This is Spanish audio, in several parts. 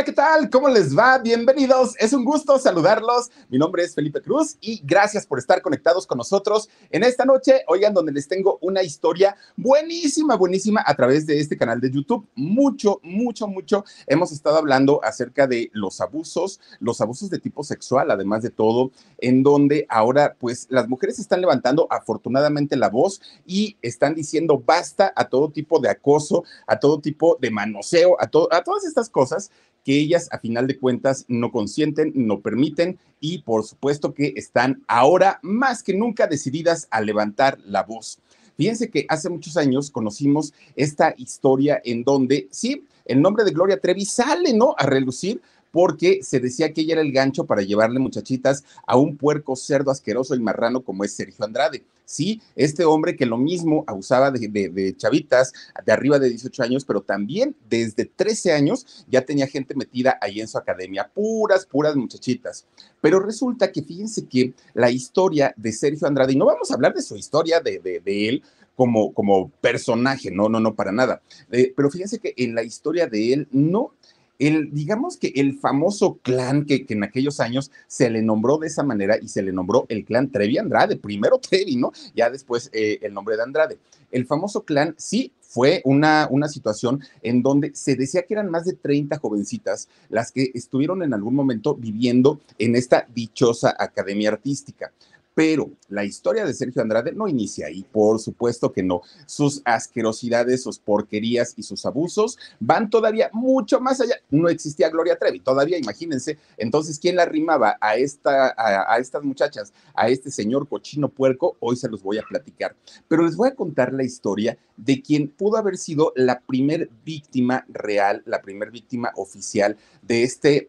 Hola, ¿qué tal? ¿Cómo les va? Bienvenidos. Es un gusto saludarlos. Mi nombre es Felipe Cruz y gracias por estar conectados con nosotros en esta noche. Oigan, donde les tengo una historia buenísima, buenísima a través de este canal de YouTube. Mucho, mucho, mucho. Hemos estado hablando acerca de los abusos, los abusos de tipo sexual, además de todo, en donde ahora, pues, las mujeres están levantando afortunadamente la voz y están diciendo basta a todo tipo de acoso, a todo tipo de manoseo, a, a todas estas cosas que ellas a final de cuentas no consienten, no permiten y por supuesto que están ahora más que nunca decididas a levantar la voz. Fíjense que hace muchos años conocimos esta historia en donde, sí, el nombre de Gloria Trevi sale, ¿no? A relucir porque se decía que ella era el gancho para llevarle muchachitas a un puerco cerdo asqueroso y marrano como es Sergio Andrade. Sí, este hombre que lo mismo abusaba de, chavitas de arriba de 18 años, pero también desde 13 años ya tenía gente metida ahí en su academia, puras, puras muchachitas. Pero resulta que fíjense que la historia de Sergio Andrade, y no vamos a hablar de su historia de, él, como, como, personaje, no, no, no, para nada. Eh, pero fíjense que en la historia de él no el, digamos que el famoso clan que, en aquellos años se le nombró de esa manera y se le nombró el clan Trevi Andrade, primero Trevi, ¿no? Ya después eh, el nombre de Andrade. El famoso clan sí fue una, una situación en donde se decía que eran más de 30 jovencitas las que estuvieron en algún momento viviendo en esta dichosa academia artística. Pero la historia de Sergio Andrade no inicia ahí, por supuesto que no. Sus asquerosidades, sus porquerías y sus abusos van todavía mucho más allá. No existía Gloria Trevi, todavía imagínense. Entonces, ¿quién la rimaba a, esta, a, estas muchachas, a este señor cochino puerco? Hoy se los voy a platicar. Pero les voy a contar la historia de quien pudo haber sido la primer víctima real, la primer víctima oficial de este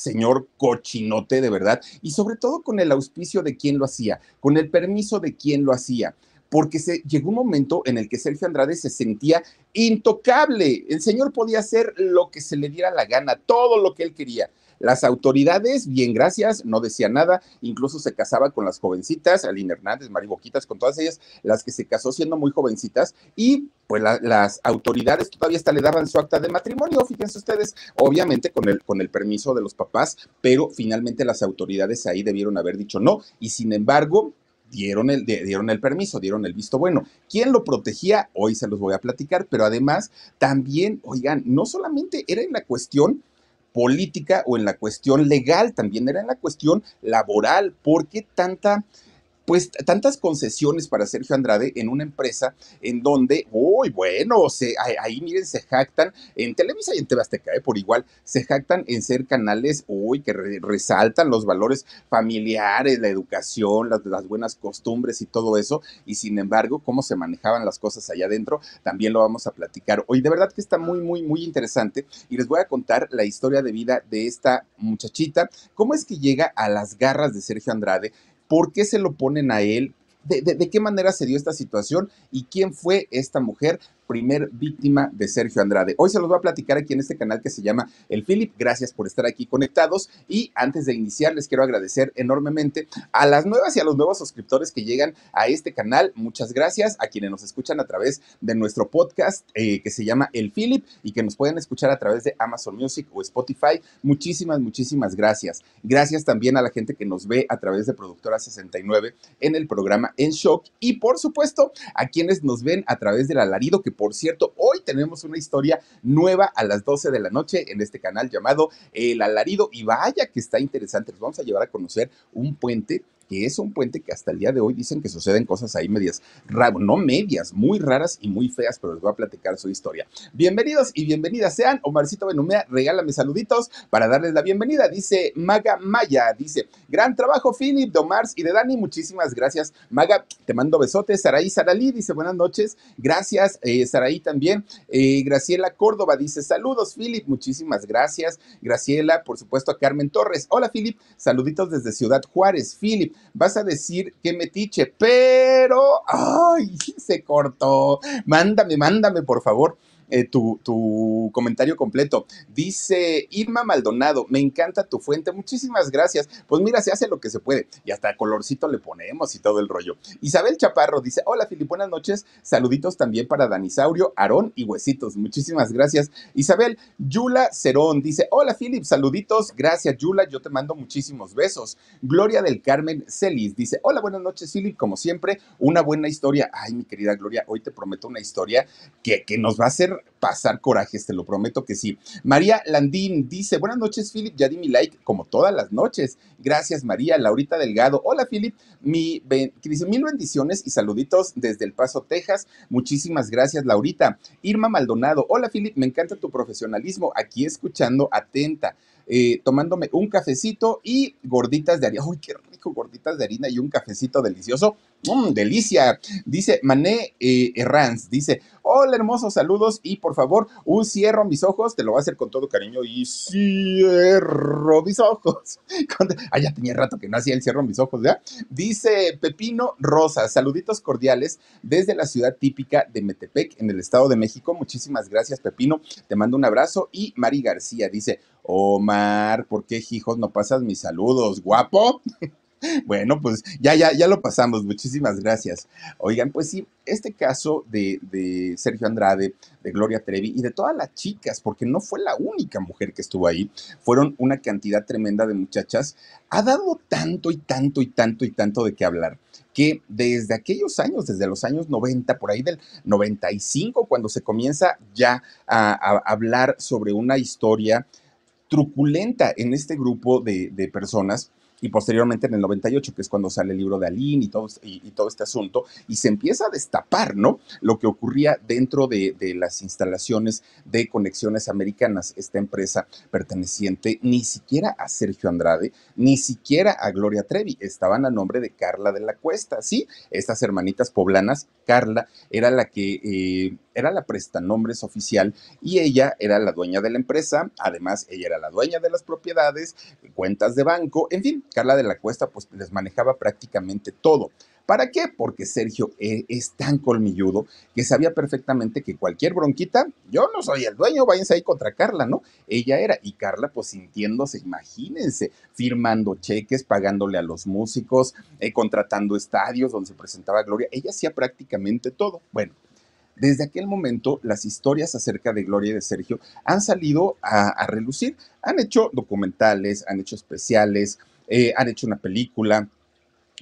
señor cochinote de verdad, y sobre todo con el auspicio de quien lo hacía, con el permiso de quien lo hacía porque se, llegó un momento en el que Sergio Andrade se sentía intocable. El señor podía hacer lo que se le diera la gana, todo lo que él quería. Las autoridades, bien, gracias, no decía nada, incluso se casaba con las jovencitas, Aline Hernández, Mari Boquitas, con todas ellas, las que se casó siendo muy jovencitas, y pues las autoridades todavía hasta le daban su acta de matrimonio, fíjense ustedes, obviamente con el, con el permiso de los papás, pero finalmente las autoridades ahí debieron haber dicho no, y sin embargo, dieron el, dieron el permiso, dieron el visto bueno. ¿Quién lo protegía? Hoy se los voy a platicar, pero además también, oigan, no solamente era en la cuestión política o en la cuestión legal, también era en la cuestión laboral. ¿Por qué tanta pues tantas concesiones para Sergio Andrade en una empresa en donde, uy, bueno, se, ahí, miren, se jactan en Televisa y en TV Azteca, ¿eh? por igual, se jactan en ser canales, uy, que resaltan los valores familiares, la educación, las, las, buenas costumbres y todo eso, y sin embargo, cómo se manejaban las cosas allá adentro, también lo vamos a platicar hoy. De verdad que está muy, muy, muy interesante y les voy a contar la historia de vida de esta muchachita, cómo es que llega a las garras de Sergio Andrade, ¿Por qué se lo ponen a él? De, qué manera se dio esta situación y quién fue esta mujer primer víctima de Sergio Andrade. Hoy se los voy a platicar aquí en este canal que se llama El Philip. Gracias por estar aquí conectados. Y antes de iniciar, les quiero agradecer enormemente a las nuevas y a los nuevos suscriptores que llegan a este canal. Muchas gracias a quienes nos escuchan a través de nuestro podcast eh, que se llama El Philip y que nos pueden escuchar a través de Amazon Music o Spotify. Muchísimas, muchísimas gracias. Gracias también a la gente que nos ve a través de Productora 69 en el programa En Shock y por supuesto a quienes nos ven a través del alarido que por cierto, hoy tenemos una historia nueva a las 12 de la noche en este canal llamado El Alarido y vaya que está interesante. Les vamos a llevar a conocer un puente que es un puente que hasta el día de hoy dicen que suceden cosas ahí medias, no medias, muy raras y muy feas, pero les voy a platicar su historia. Bienvenidos y bienvenidas sean. Omarcito Benumea, regálame saluditos para darles la bienvenida. Dice Maga Maya, dice, gran trabajo Philip, de Omar y de Dani, muchísimas gracias. Maga, te mando besotes. Saraí Saralí dice, buenas noches, gracias. Eh, también. Eh, Graciela Córdoba dice, saludos Philip, muchísimas gracias. Graciela, por supuesto a Carmen Torres. Hola Philip, saluditos desde Ciudad Juárez. Philip, vas a decir que metiche, pero, ay, se cortó. Mándame, mándame, por favor. Eh, tu, tu, comentario completo. Dice Irma Maldonado, me encanta tu fuente, muchísimas gracias. Pues mira, se hace lo que se puede y hasta colorcito le ponemos y todo el rollo. Isabel Chaparro dice, hola Filip, buenas noches, saluditos también para Danisaurio, Aarón y Huesitos, muchísimas gracias. Isabel, Yula Cerón dice, hola Filip, saluditos, gracias Yula, yo te mando muchísimos besos. Gloria del Carmen Celis dice, hola, buenas noches Filip, como siempre, una buena historia. Ay, mi querida Gloria, hoy te prometo una historia que, que nos va a hacer pasar corajes, te lo prometo que sí. María Landín dice, buenas noches, Philip, ya di mi like como todas las noches. Gracias, María. Laurita Delgado, hola, Philip, mi, dice, mil bendiciones y saluditos desde El Paso, Texas. Muchísimas gracias, Laurita. Irma Maldonado, hola, Philip, me encanta tu profesionalismo, aquí escuchando atenta. Eh, tomándome un cafecito y gorditas de harina. ¡Uy, qué rico! Gorditas de harina y un cafecito delicioso. ¡Mmm, delicia! Dice Mané eh, Herranz, dice, hola hermosos, saludos y por favor, un cierro mis ojos, te lo voy a hacer con todo cariño y cierro mis ojos. ah, ya tenía rato que no hacía el cierro mis ojos, ¿ya? Dice Pepino Rosa, saluditos cordiales desde la ciudad típica de Metepec, en el Estado de México. Muchísimas gracias, Pepino. Te mando un abrazo. Y Mari García dice, Omar, ¿por qué hijos no pasas mis saludos, guapo? Bueno, pues ya, ya, ya lo pasamos. Muchísimas gracias. Oigan, pues sí, este caso de, de, Sergio Andrade, de Gloria Trevi y de todas las chicas, porque no fue la única mujer que estuvo ahí, fueron una cantidad tremenda de muchachas, ha dado tanto y tanto y tanto y tanto de qué hablar que desde aquellos años, desde los años 90, por ahí del 95, cuando se comienza ya a, hablar sobre una historia truculenta en este grupo de personas, y posteriormente en el 98, que es cuando sale el libro de Aline y todo, y, todo este asunto, y se empieza a destapar, ¿no? Lo que ocurría dentro de, de, las instalaciones de Conexiones Americanas, esta empresa perteneciente ni siquiera a Sergio Andrade, ni siquiera a Gloria Trevi, estaban a nombre de Carla de la Cuesta, ¿sí? Estas hermanitas poblanas, Carla era la que... Eh, era la prestanombres oficial y ella era la dueña de la empresa, además ella era la dueña de las propiedades, cuentas de banco, en fin, Carla de la Cuesta pues les manejaba prácticamente todo. ¿Para qué? Porque Sergio e, es tan colmilludo que sabía perfectamente que cualquier bronquita, yo no soy el dueño, váyanse ahí contra Carla, ¿no? Ella era, y Carla pues sintiéndose, imagínense, firmando cheques, pagándole a los músicos, eh, contratando estadios donde se presentaba Gloria, ella hacía prácticamente todo. Bueno, desde aquel momento, las historias acerca de Gloria y de Sergio han salido a, relucir. Han hecho documentales, han hecho especiales, eh, han hecho una película.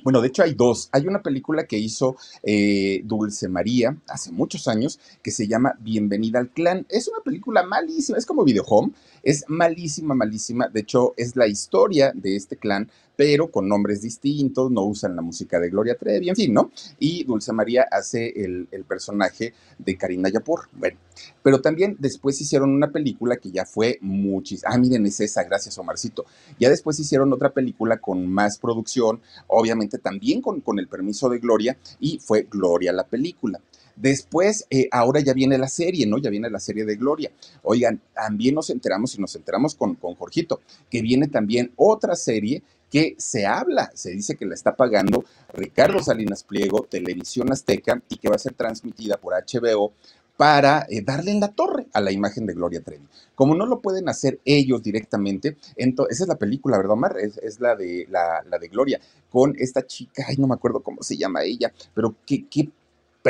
Bueno, de hecho hay dos. Hay una película que hizo eh, Dulce María hace muchos años que se llama Bienvenida al Clan. Es una película malísima, es como Video Home, es malísima, malísima. De hecho, es la historia de este clan pero con nombres distintos, no usan la música de Gloria Trevi, en fin, ¿no? Y Dulce María hace el, personaje de Karina Yapur. Bueno, pero también después hicieron una película que ya fue muchísimo. Ah, miren, es esa, gracias Omarcito. Ya después hicieron otra película con más producción, obviamente también con, con el permiso de Gloria, y fue Gloria la película. Después, eh, ahora ya viene la serie, ¿no? Ya viene la serie de Gloria. Oigan, también nos enteramos y nos enteramos con, con Jorgito, que viene también otra serie que se habla, se dice que la está pagando Ricardo Salinas Pliego, Televisión Azteca, y que va a ser transmitida por HBO para eh, darle en la torre a la imagen de Gloria Trevi. Como no lo pueden hacer ellos directamente, entonces, esa es la película, ¿verdad, Omar? Es, la, de, la, de Gloria, con esta chica, ay, no me acuerdo cómo se llama ella, pero qué, qué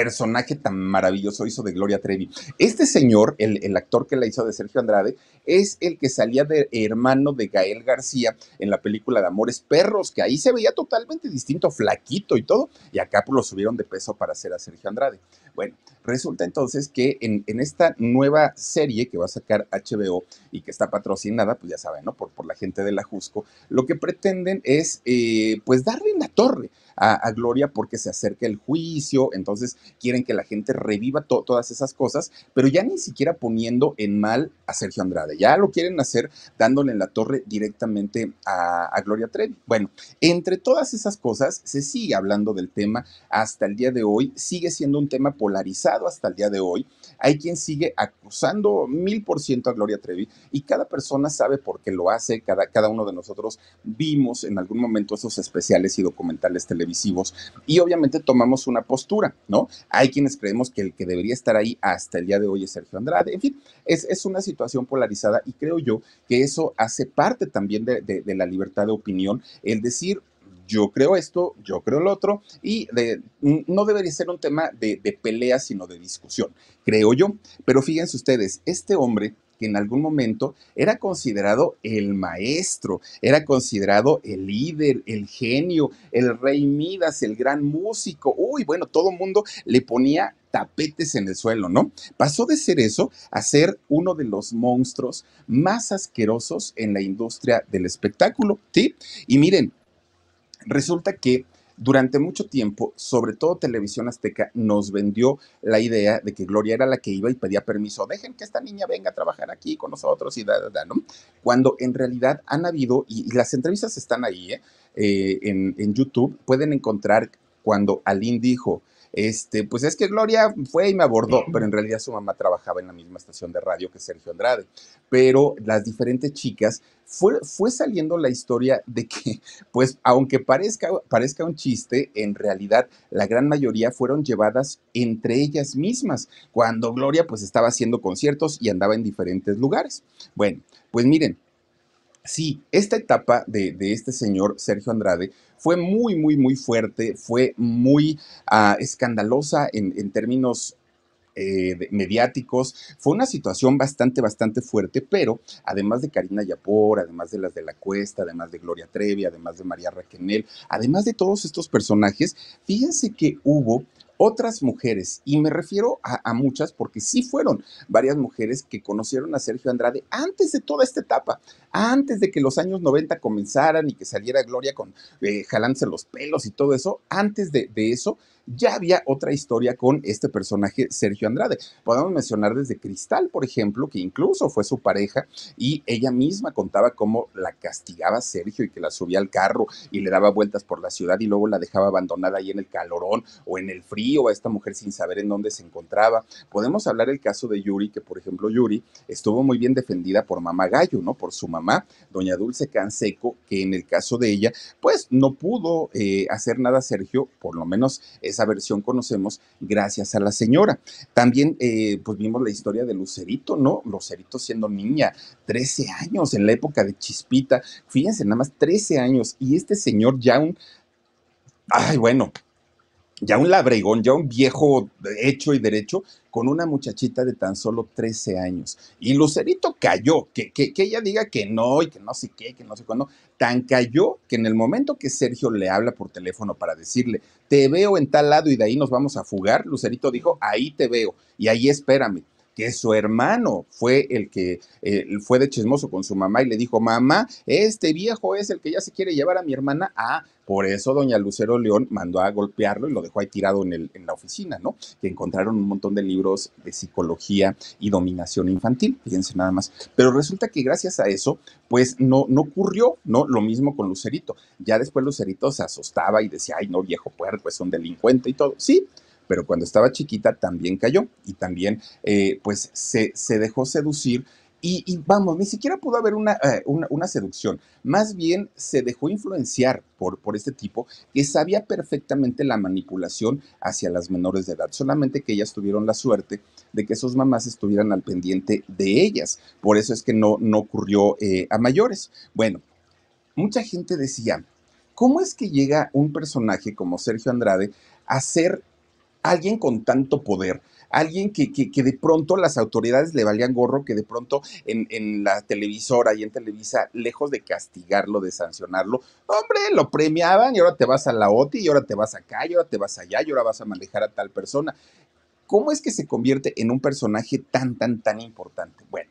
personaje tan maravilloso hizo de Gloria Trevi. Este señor, el, actor que la hizo de Sergio Andrade, es el que salía de hermano de Gael García en la película de Amores Perros, que ahí se veía totalmente distinto, flaquito y todo, y acá pues lo subieron de peso para hacer a Sergio Andrade. Bueno, resulta entonces que en, esta nueva serie que va a sacar HBO y que está patrocinada, pues ya saben, ¿no? Por, por la gente de la Jusco, lo que pretenden es, eh, pues, darle la torre a, Gloria porque se acerca el juicio, entonces quieren que la gente reviva todas esas cosas, pero ya ni siquiera poniendo en mal a Sergio Andrade, ya lo quieren hacer dándole en la torre directamente a, Gloria Trevi. Bueno, entre todas esas cosas se sigue hablando del tema hasta el día de hoy, sigue siendo un tema polarizado hasta el día de hoy. Hay quien sigue acusando mil por ciento a Gloria Trevi y cada persona sabe por qué lo hace, cada, cada uno de nosotros vimos en algún momento esos especiales y documentales televisivos y obviamente tomamos una postura, ¿no? Hay quienes creemos que el que debería estar ahí hasta el día de hoy es Sergio Andrade. En fin, es, es una situación polarizada y creo yo que eso hace parte también de, de la libertad de opinión, el decir, yo creo esto, yo creo lo otro, y no debería ser un tema de, pelea, sino de discusión, creo yo. Pero fíjense ustedes, este hombre que en algún momento era considerado el maestro, era considerado el líder, el genio, el rey Midas, el gran músico. Uy, bueno, todo el mundo le ponía tapetes en el suelo, ¿no? Pasó de ser eso a ser uno de los monstruos más asquerosos en la industria del espectáculo, ¿sí? Y miren, Resulta que durante mucho tiempo, sobre todo Televisión Azteca, nos vendió la idea de que Gloria era la que iba y pedía permiso. Dejen que esta niña venga a trabajar aquí con nosotros y da, da, da, ¿no? Cuando en realidad han habido, y, las entrevistas están ahí, ¿eh? Eh, en, en YouTube, pueden encontrar cuando Aline dijo, este, pues es que Gloria fue y me abordó, pero en realidad su mamá trabajaba en la misma estación de radio que Sergio Andrade. Pero las diferentes chicas, fue, fue saliendo la historia de que, pues aunque parezca, parezca un chiste, en realidad la gran mayoría fueron llevadas entre ellas mismas, cuando Gloria pues estaba haciendo conciertos y andaba en diferentes lugares. Bueno, pues miren, Sí, esta etapa de, este señor Sergio Andrade fue muy, muy, muy fuerte, fue muy uh, escandalosa en, en términos eh, mediáticos. Fue una situación bastante, bastante fuerte, pero además de Karina Yapor, además de las de la Cuesta, además de Gloria Trevi, además de María Raquenel, además de todos estos personajes, fíjense que hubo otras mujeres, y me refiero a, muchas porque sí fueron varias mujeres que conocieron a Sergio Andrade antes de toda esta etapa, antes de que los años 90 comenzaran y que saliera Gloria con eh, jalándose los pelos y todo eso, antes de, de eso, ya había otra historia con este personaje Sergio Andrade. Podemos mencionar desde Cristal, por ejemplo, que incluso fue su pareja y ella misma contaba cómo la castigaba Sergio y que la subía al carro y le daba vueltas por la ciudad y luego la dejaba abandonada ahí en el calorón o en el frío a esta mujer sin saber en dónde se encontraba. Podemos hablar el caso de Yuri, que por ejemplo Yuri estuvo muy bien defendida por mamá Gallo, ¿no? Por su mamá, doña Dulce Canseco, que en el caso de ella, pues no pudo eh, hacer nada Sergio, por lo menos es esa versión conocemos gracias a la señora. También, eh, pues vimos la historia de Lucerito, ¿no? Lucerito siendo niña, 13 años en la época de Chispita. Fíjense, nada más 13 años. Y este señor ya un... Ay, bueno, ya un labregón, ya un viejo hecho y derecho, con una muchachita de tan solo 13 años. Y Lucerito cayó, que, que, que, ella diga que no y que no sé qué, que no sé cuándo, tan cayó que en el momento que Sergio le habla por teléfono para decirle, te veo en tal lado y de ahí nos vamos a fugar, Lucerito dijo, ahí te veo y ahí espérame que su hermano fue el que eh, fue de chismoso con su mamá y le dijo, mamá, este viejo es el que ya se quiere llevar a mi hermana. Ah, por eso doña Lucero León mandó a golpearlo y lo dejó ahí tirado en, el, en la oficina, ¿no? Que encontraron un montón de libros de psicología y dominación infantil, fíjense nada más. Pero resulta que gracias a eso, pues no, no ocurrió, ¿no? Lo mismo con Lucerito. Ya después Lucerito se asustaba y decía, ay, no, viejo puerco, es un delincuente y todo. Sí, pero cuando estaba chiquita también cayó y también eh, pues se, se, dejó seducir y, vamos, ni siquiera pudo haber eh, una, una, seducción, más bien se dejó influenciar por, por este tipo que sabía perfectamente la manipulación hacia las menores de edad, solamente que ellas tuvieron la suerte de que sus mamás estuvieran al pendiente de ellas, por eso es que no, no ocurrió eh, a mayores. Bueno, mucha gente decía, ¿cómo es que llega un personaje como Sergio Andrade a ser alguien con tanto poder, alguien que, que, de pronto las autoridades le valían gorro, que de pronto en, en, la televisora y en Televisa, lejos de castigarlo, de sancionarlo, hombre, lo premiaban y ahora te vas a la OTI y ahora te vas acá y ahora te vas allá y ahora vas a manejar a tal persona. ¿Cómo es que se convierte en un personaje tan, tan, tan importante? Bueno.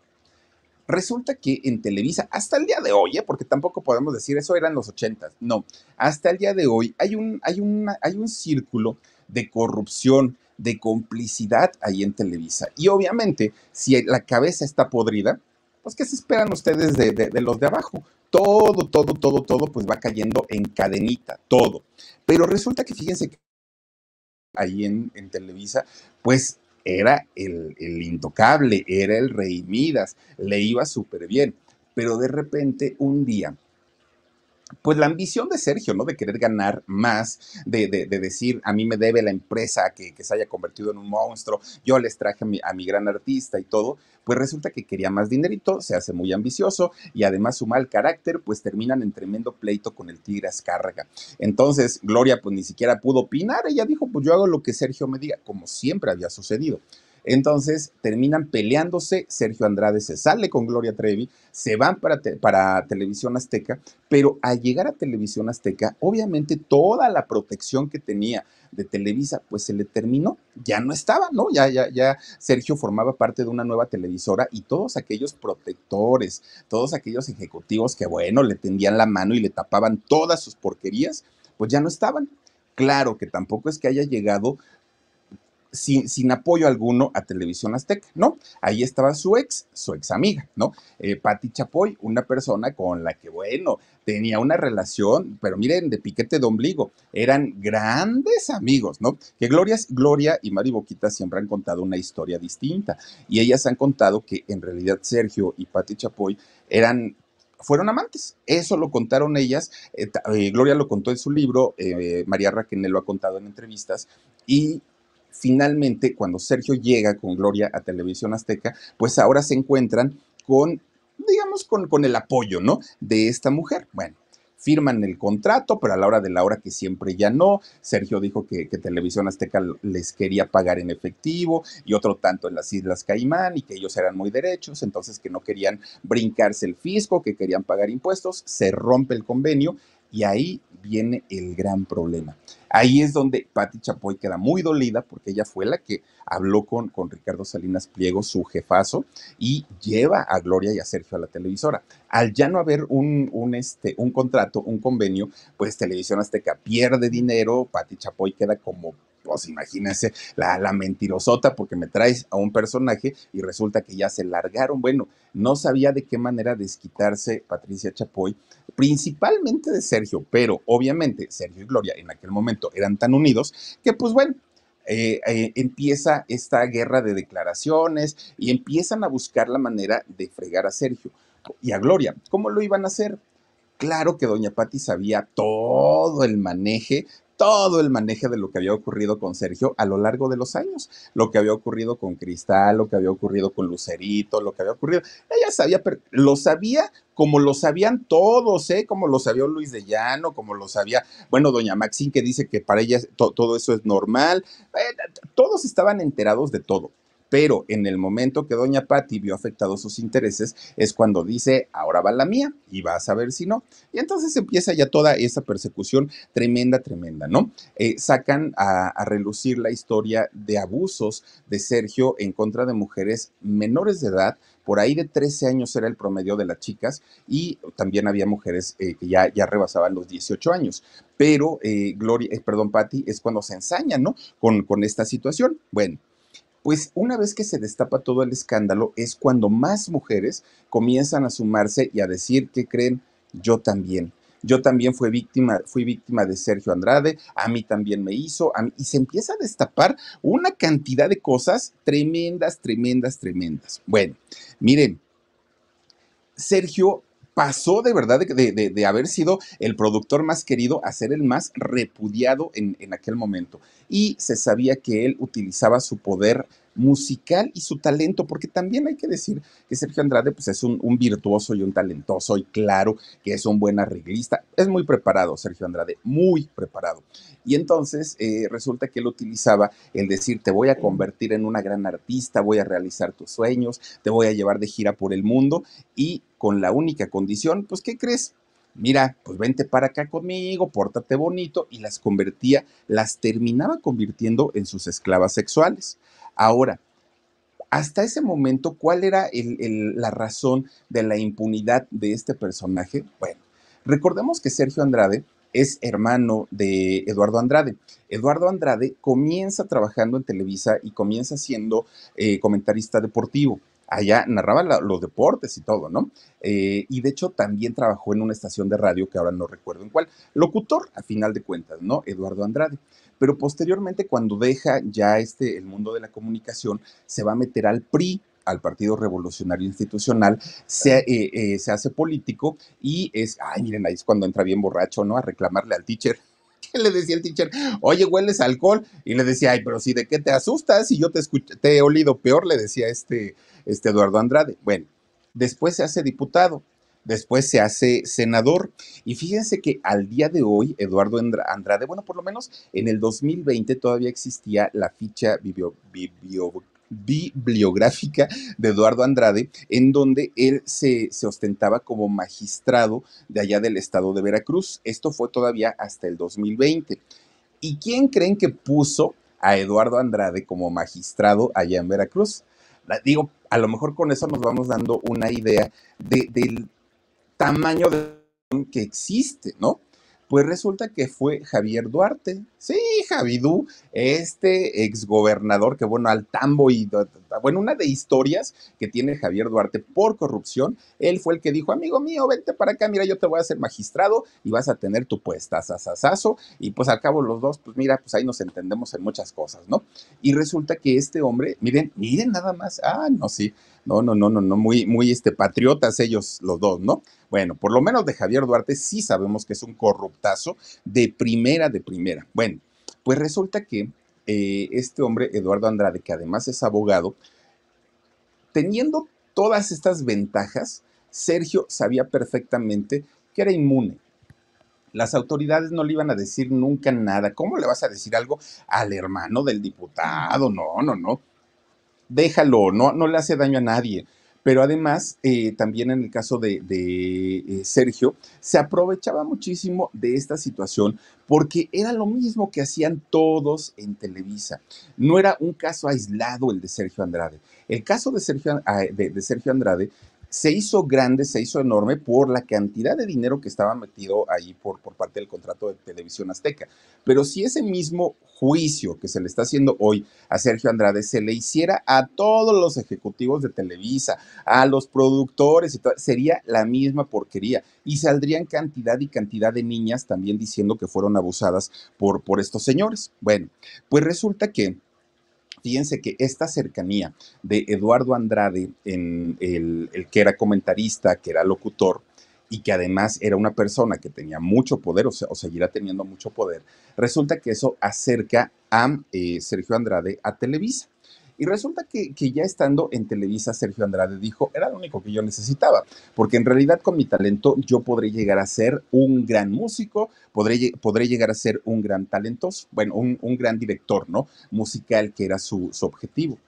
Resulta que en Televisa, hasta el día de hoy, ¿eh? porque tampoco podemos decir eso eran los ochentas, no, hasta el día de hoy hay un, hay, hay un círculo de corrupción, de complicidad ahí en Televisa. Y obviamente, si la cabeza está podrida, pues ¿qué se esperan ustedes de, los de abajo? Todo, todo, todo, todo, pues va cayendo en cadenita, todo. Pero resulta que fíjense que ahí en, Televisa, pues era el, el, intocable, era el rey Midas, le iba súper bien. Pero de repente, un día, pues la ambición de Sergio, ¿no? De querer ganar más, de, de, decir, a mí me debe la empresa que, que, se haya convertido en un monstruo, yo les traje a mi, a mi, gran artista y todo, pues resulta que quería más dinerito, se hace muy ambicioso y además su mal carácter, pues terminan en tremendo pleito con el Tigre Azcárraga. Entonces, Gloria pues ni siquiera pudo opinar, ella dijo, pues yo hago lo que Sergio me diga, como siempre había sucedido. Entonces terminan peleándose, Sergio Andrade se sale con Gloria Trevi, se van para, para Televisión Azteca, pero al llegar a Televisión Azteca, obviamente toda la protección que tenía de Televisa, pues se le terminó, ya no estaba, ¿no? Ya, ya, ya Sergio formaba parte de una nueva televisora y todos aquellos protectores, todos aquellos ejecutivos que, bueno, le tendían la mano y le tapaban todas sus porquerías, pues ya no estaban. Claro que tampoco es que haya llegado sin, apoyo alguno a Televisión Azteca, ¿no? Ahí estaba su ex, su ex amiga, ¿no? Eh, Patti Chapoy, una persona con la que, bueno, tenía una relación, pero miren, de piquete de ombligo, eran grandes amigos, ¿no? Que Gloria, Gloria y Mari Boquita siempre han contado una historia distinta y ellas han contado que en realidad Sergio y Patti Chapoy eran fueron amantes. Eso lo contaron ellas. Eh, eh, Gloria lo contó en su libro, eh, María Raquel lo ha contado en entrevistas. Y finalmente, cuando Sergio llega con Gloria a Televisión Azteca, pues ahora se encuentran con, digamos, con, el apoyo, ¿no? De esta mujer. Bueno, firman el contrato, pero a la hora de la hora que siempre ya no. Sergio dijo que, Televisión Azteca les quería pagar en efectivo y otro tanto en las Islas Caimán y que ellos eran muy derechos, entonces que no querían brincarse el fisco, que querían pagar impuestos. Se rompe el convenio y ahí viene el gran problema. Ahí es donde Patti Chapoy queda muy dolida porque ella fue la que habló con, con Ricardo Salinas Pliego, su jefazo, y lleva a Gloria y a Sergio a la televisora. Al ya no haber un, un, este, un contrato, un convenio, pues Televisión Azteca pierde dinero, Patti Chapoy queda como pues imagínense la, mentirosota porque me traes a un personaje y resulta que ya se largaron. Bueno, no sabía de qué manera desquitarse Patricia Chapoy, principalmente de Sergio, pero obviamente Sergio y Gloria en aquel momento eran tan unidos que pues bueno, eh, eh, empieza esta guerra de declaraciones y empiezan a buscar la manera de fregar a Sergio y a Gloria. ¿Cómo lo iban a hacer? Claro que doña Patti sabía todo el maneje todo el manejo de lo que había ocurrido con Sergio a lo largo de los años, lo que había ocurrido con Cristal, lo que había ocurrido con Lucerito, lo que había ocurrido. Ella sabía, pero lo sabía como lo sabían todos, ¿eh? Como lo sabía Luis de Llano, como lo sabía, bueno, doña Maxine que dice que para ella todo eso es normal. Eh, todos estaban enterados de todo. Pero en el momento que doña Patti vio afectados sus intereses es cuando dice, ahora va la mía y vas a ver si no. Y entonces empieza ya toda esa persecución tremenda, tremenda, ¿no? Eh, sacan a, relucir la historia de abusos de Sergio en contra de mujeres menores de edad. Por ahí de 13 años era el promedio de las chicas y también había mujeres eh, que ya, ya rebasaban los 18 años. Pero eh, Gloria, eh, perdón, Patti, es cuando se ensaña, ¿no? Con, con esta situación. Bueno, pues una vez que se destapa todo el escándalo es cuando más mujeres comienzan a sumarse y a decir que creen yo también. Yo también fui víctima, fui víctima de Sergio Andrade, a mí también me hizo, y se empieza a destapar una cantidad de cosas tremendas, tremendas, tremendas. Bueno, miren, Sergio pasó de verdad de, haber sido el productor más querido a ser el más repudiado en, en aquel momento. Y se sabía que él utilizaba su poder musical y su talento, porque también hay que decir que Sergio Andrade pues, es un, virtuoso y un talentoso y claro que es un buen arreglista. Es muy preparado Sergio Andrade, muy preparado. Y entonces eh, resulta que él utilizaba el decir, te voy a convertir en una gran artista, voy a realizar tus sueños, te voy a llevar de gira por el mundo y con la única condición, pues, ¿qué crees? mira, pues vente para acá conmigo, pórtate bonito, y las convertía, las terminaba convirtiendo en sus esclavas sexuales. Ahora, hasta ese momento, ¿cuál era la razón de la impunidad de este personaje? Bueno, recordemos que Sergio Andrade es hermano de Eduardo Andrade. Eduardo Andrade comienza trabajando en Televisa y comienza siendo eh, comentarista deportivo allá narraba los deportes y todo, ¿no? Eh, y de hecho también trabajó en una estación de radio que ahora no recuerdo en cuál, locutor a final de cuentas, ¿no? Eduardo Andrade. Pero posteriormente cuando deja ya este, el mundo de la comunicación, se va a meter al PRI, al Partido Revolucionario Institucional, se, eh, eh, se hace político y es, ay, miren, ahí es cuando entra bien borracho, ¿no? A reclamarle al teacher. ¿Qué le decía el teacher? Oye, hueles alcohol. Y le decía, ay, pero si de qué te asustas, si yo te, te he olido peor, le decía este, este Eduardo Andrade. Bueno, después se hace diputado después se hace senador. Y fíjense que al día de hoy, Eduardo Andrade, bueno, por lo menos en el 2020 todavía existía la ficha bibliográfica de Eduardo Andrade, en donde él se, ostentaba como magistrado de allá del estado de Veracruz. Esto fue todavía hasta el 2020. ¿Y quién creen que puso a Eduardo Andrade como magistrado allá en Veracruz? Digo, a lo mejor con eso nos vamos dando una idea de, del tamaño de que existe, ¿no? Pues resulta que fue Javier Duarte. Sí, Javidú, este exgobernador que, bueno, al tambo y, bueno, una de historias que tiene Javier Duarte por corrupción. Él fue el que dijo, amigo mío, vente para acá, mira, yo te voy a hacer magistrado y vas a tener tu puesta, sasasazo. Y pues al cabo los dos, pues mira, pues ahí nos entendemos en muchas cosas, ¿no? Y resulta que este hombre, miren, miren nada más, ah, no, sí, no, no, no, no, no, muy, muy este, patriotas ellos los dos, ¿no? Bueno, por lo menos de Javier Duarte sí sabemos que es un corruptazo de primera, de primera. Bueno, pues resulta que eh, este hombre, Eduardo Andrade, que además es abogado, teniendo todas estas ventajas, Sergio sabía perfectamente que era inmune. Las autoridades no le iban a decir nunca nada. ¿Cómo le vas a decir algo al hermano del diputado? No, no, no déjalo, no, no le hace daño a nadie. Pero además, eh, también en el caso de, eh, Sergio, se aprovechaba muchísimo de esta situación porque era lo mismo que hacían todos en Televisa. No era un caso aislado el de Sergio Andrade. El caso de Sergio, ah, de Sergio Andrade se hizo grande, se hizo enorme por la cantidad de dinero que estaba metido ahí por, parte del contrato de Televisión Azteca. Pero si ese mismo juicio que se le está haciendo hoy a Sergio Andrade se le hiciera a todos los ejecutivos de Televisa, a los productores y todo, sería la misma porquería. Y saldrían cantidad y cantidad de niñas también diciendo que fueron abusadas por estos señores. Bueno, pues resulta que fíjense que esta cercanía de Eduardo Andrade, en el, que era comentarista, que era locutor, y que además era una persona que tenía mucho poder o, o seguirá teniendo mucho poder, resulta que eso acerca a eh, Sergio Andrade a Televisa. Y resulta que, ya estando en Televisa, Sergio Andrade dijo, era lo único que yo necesitaba, porque en realidad con mi talento yo podré llegar a ser un gran músico, podré, podré llegar a ser un gran talentoso, bueno, un, gran director, ¿no? Musical, que era su, objetivo.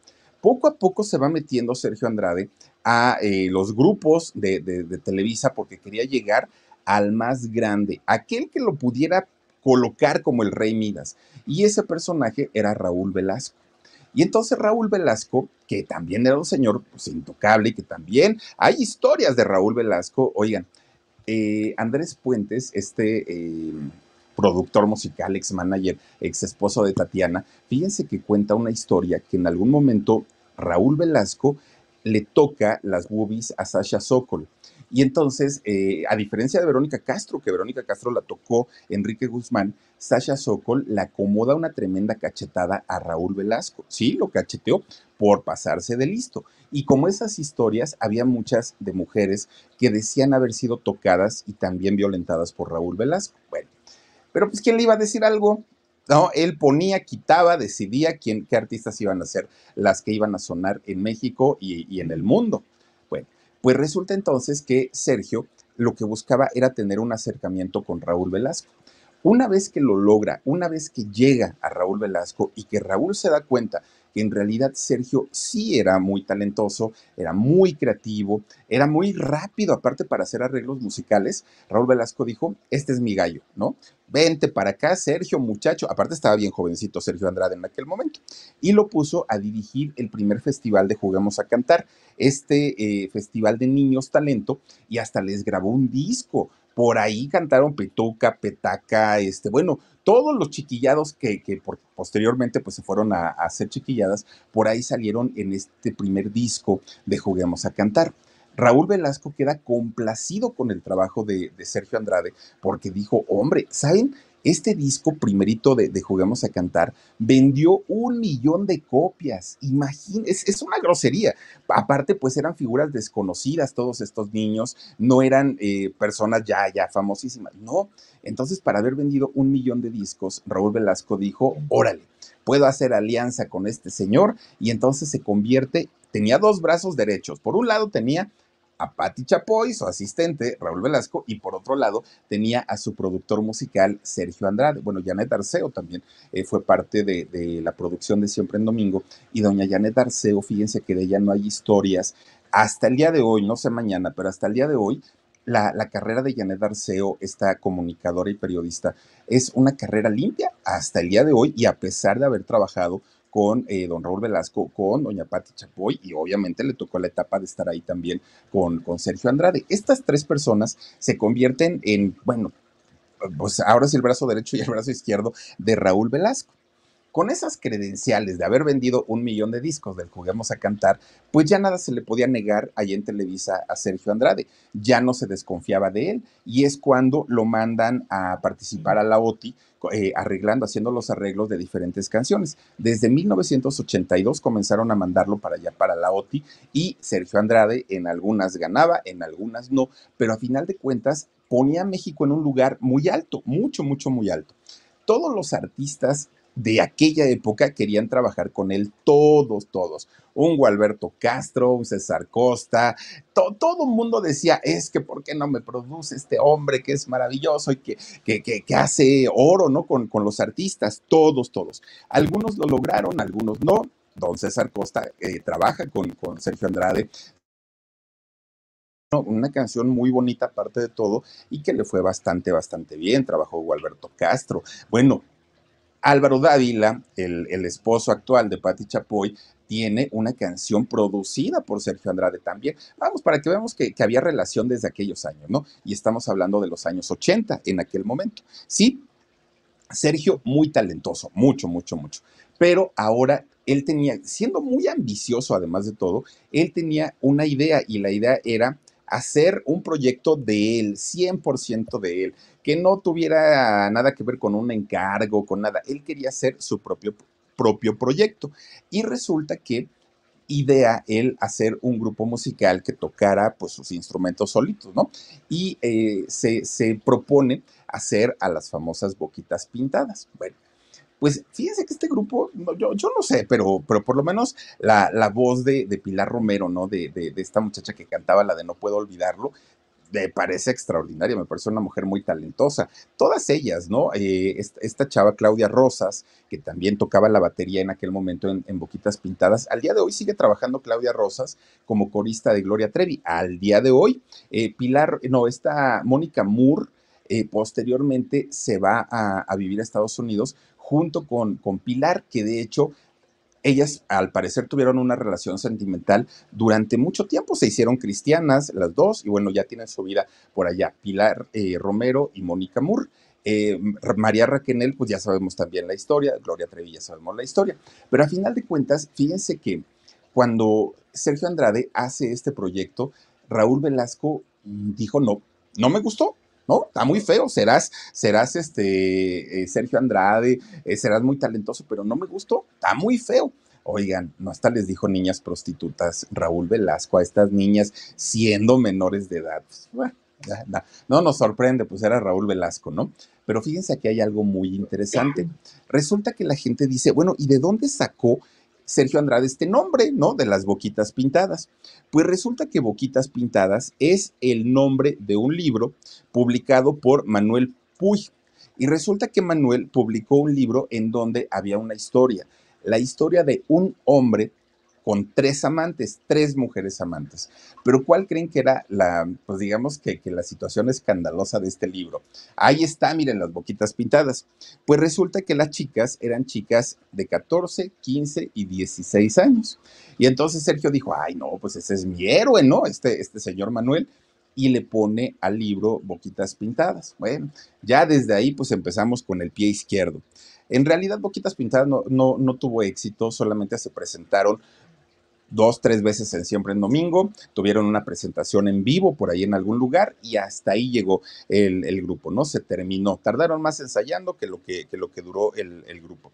Poco a poco se va metiendo Sergio Andrade a eh, los grupos de, de Televisa porque quería llegar al más grande, aquel que lo pudiera colocar como el rey Midas. Y ese personaje era Raúl Velasco. Y entonces Raúl Velasco, que también era un señor pues, intocable que también hay historias de Raúl Velasco, oigan, eh, Andrés Puentes, este eh, productor musical, ex manager, ex esposo de Tatiana, fíjense que cuenta una historia que en algún momento Raúl Velasco le toca las boobies a Sasha Sokol. Y entonces, eh, a diferencia de Verónica Castro, que Verónica Castro la tocó Enrique Guzmán, Sasha Sokol le acomoda una tremenda cachetada a Raúl Velasco. Sí, lo cacheteó por pasarse de listo. Y como esas historias, había muchas de mujeres que decían haber sido tocadas y también violentadas por Raúl Velasco. Bueno, pero pues ¿quién le iba a decir algo? No, él ponía, quitaba, decidía quién, qué artistas iban a ser las que iban a sonar en México y, y en el mundo. Pues resulta entonces que Sergio lo que buscaba era tener un acercamiento con Raúl Velasco. Una vez que lo logra, una vez que llega a Raúl Velasco y que Raúl se da cuenta que en realidad Sergio sí era muy talentoso, era muy creativo, era muy rápido, aparte para hacer arreglos musicales, Raúl Velasco dijo, este es mi gallo, ¿no? Vente para acá, Sergio, muchacho. Aparte estaba bien jovencito Sergio Andrade en aquel momento. Y lo puso a dirigir el primer festival de Juguemos a Cantar, este eh, festival de niños talento, y hasta les grabó un disco por ahí cantaron Petuca, Petaca, este, bueno, todos los chiquillados que, posteriormente pues se fueron a, hacer chiquilladas, por ahí salieron en este primer disco de Juguemos a Cantar. Raúl Velasco queda complacido con el trabajo de, de, Sergio Andrade porque dijo, hombre, ¿saben Este disco primerito de, de Juguemos a Cantar vendió un millón de copias. Imagínense, es, una grosería. Aparte, pues eran figuras desconocidas todos estos niños, no eran eh, personas ya, ya famosísimas. No, entonces para haber vendido un millón de discos, Raúl Velasco dijo, órale, puedo hacer alianza con este señor y entonces se convierte, tenía dos brazos derechos. Por un lado tenía a Patti Chapoy, su asistente, Raúl Velasco, y por otro lado tenía a su productor musical, Sergio Andrade. Bueno, Janet Arceo también eh, fue parte de, la producción de Siempre en Domingo. Y doña Janet Arceo, fíjense que de ella no hay historias. Hasta el día de hoy, no sé mañana, pero hasta el día de hoy, la, la, carrera de Janet Arceo, esta comunicadora y periodista, es una carrera limpia hasta el día de hoy y a pesar de haber trabajado con eh, don Raúl Velasco, con doña Patti Chapoy y obviamente le tocó la etapa de estar ahí también con, con Sergio Andrade. Estas tres personas se convierten en, bueno, pues ahora es el brazo derecho y el brazo izquierdo de Raúl Velasco. Con esas credenciales de haber vendido un millón de discos del Juguemos a Cantar, pues ya nada se le podía negar ahí en Televisa a Sergio Andrade. Ya no se desconfiaba de él y es cuando lo mandan a participar a la OTI eh, arreglando, haciendo los arreglos de diferentes canciones. Desde 1982 comenzaron a mandarlo para allá, para la OTI, y Sergio Andrade en algunas ganaba, en algunas no, pero a final de cuentas ponía a México en un lugar muy alto, mucho, mucho, muy alto. Todos los artistas de aquella época querían trabajar con él todos, todos. Un Gualberto Castro, un César Costa, todo el mundo decía, es que ¿por qué no me produce este hombre que es maravilloso y que, que, hace oro, ¿no? Con, con, los artistas, todos, todos. Algunos lo lograron, algunos no. Don César Costa eh, trabaja con, con Sergio Andrade, una canción muy bonita aparte de todo y que le fue bastante, bastante bien. Trabajó Gualberto Castro. Bueno, Álvaro Dávila, el, esposo actual de Patti Chapoy, tiene una canción producida por Sergio Andrade también. Vamos, para que veamos que, había relación desde aquellos años, ¿no? Y estamos hablando de los años 80 en aquel momento. Sí, Sergio muy talentoso, mucho, mucho, mucho. Pero ahora él tenía, siendo muy ambicioso además de todo, él tenía una idea y la idea era hacer un proyecto de él, 100% de él, que no tuviera nada que ver con un encargo, con nada. Él quería hacer su propio, propio proyecto. Y resulta que idea él hacer un grupo musical que tocara pues sus instrumentos solitos, ¿no? Y eh, se, se propone hacer a las famosas boquitas pintadas. Bueno, pues fíjense que este grupo, yo, yo no sé, pero, pero por lo menos la, la voz de, Pilar Romero, ¿no? De, de, de, esta muchacha que cantaba la de No Puedo Olvidarlo, me parece extraordinaria, me parece una mujer muy talentosa. Todas ellas, ¿no? Eh, esta, chava Claudia Rosas, que también tocaba la batería en aquel momento en, Boquitas Pintadas, al día de hoy sigue trabajando Claudia Rosas como corista de Gloria Trevi. Al día de hoy, eh, Pilar, no, esta Mónica Moore, eh, posteriormente se va a, vivir a Estados Unidos junto con, Pilar, que de hecho ellas al parecer tuvieron una relación sentimental durante mucho tiempo, se hicieron cristianas las dos y bueno, ya tienen su vida por allá, Pilar eh, Romero y Mónica Moore. Eh, María Raquenel, pues ya sabemos también la historia, Gloria Trevi ya sabemos la historia, pero a final de cuentas, fíjense que cuando Sergio Andrade hace este proyecto, Raúl Velasco dijo no, no me gustó, ¿no? Está muy feo, serás, serás este eh, Sergio Andrade, eh, serás muy talentoso, pero no me gustó, está muy feo. Oigan, no hasta les dijo niñas prostitutas Raúl Velasco a estas niñas siendo menores de edad. Bueno, no nos sorprende, pues era Raúl Velasco, ¿no? Pero fíjense que hay algo muy interesante. Resulta que la gente dice, bueno, ¿y de dónde sacó Sergio Andrade este nombre, ¿no? De las Boquitas Pintadas. Pues resulta que Boquitas Pintadas es el nombre de un libro publicado por Manuel Puy. Y resulta que Manuel publicó un libro en donde había una historia, la historia de un hombre con tres amantes, tres mujeres amantes. Pero ¿cuál creen que era la, pues digamos que, la situación escandalosa de este libro? Ahí está, miren las boquitas pintadas. Pues resulta que las chicas eran chicas de 14, 15 y 16 años. Y entonces Sergio dijo, ay no, pues ese es mi héroe, ¿no? Este, este señor Manuel y le pone al libro Boquitas Pintadas. Bueno, ya desde ahí pues empezamos con el pie izquierdo. En realidad Boquitas Pintadas no, no, no tuvo éxito, solamente se presentaron dos, tres veces en Siempre en Domingo, tuvieron una presentación en vivo por ahí en algún lugar y hasta ahí llegó el, grupo, ¿no? Se terminó. Tardaron más ensayando que lo que, lo que duró el, grupo.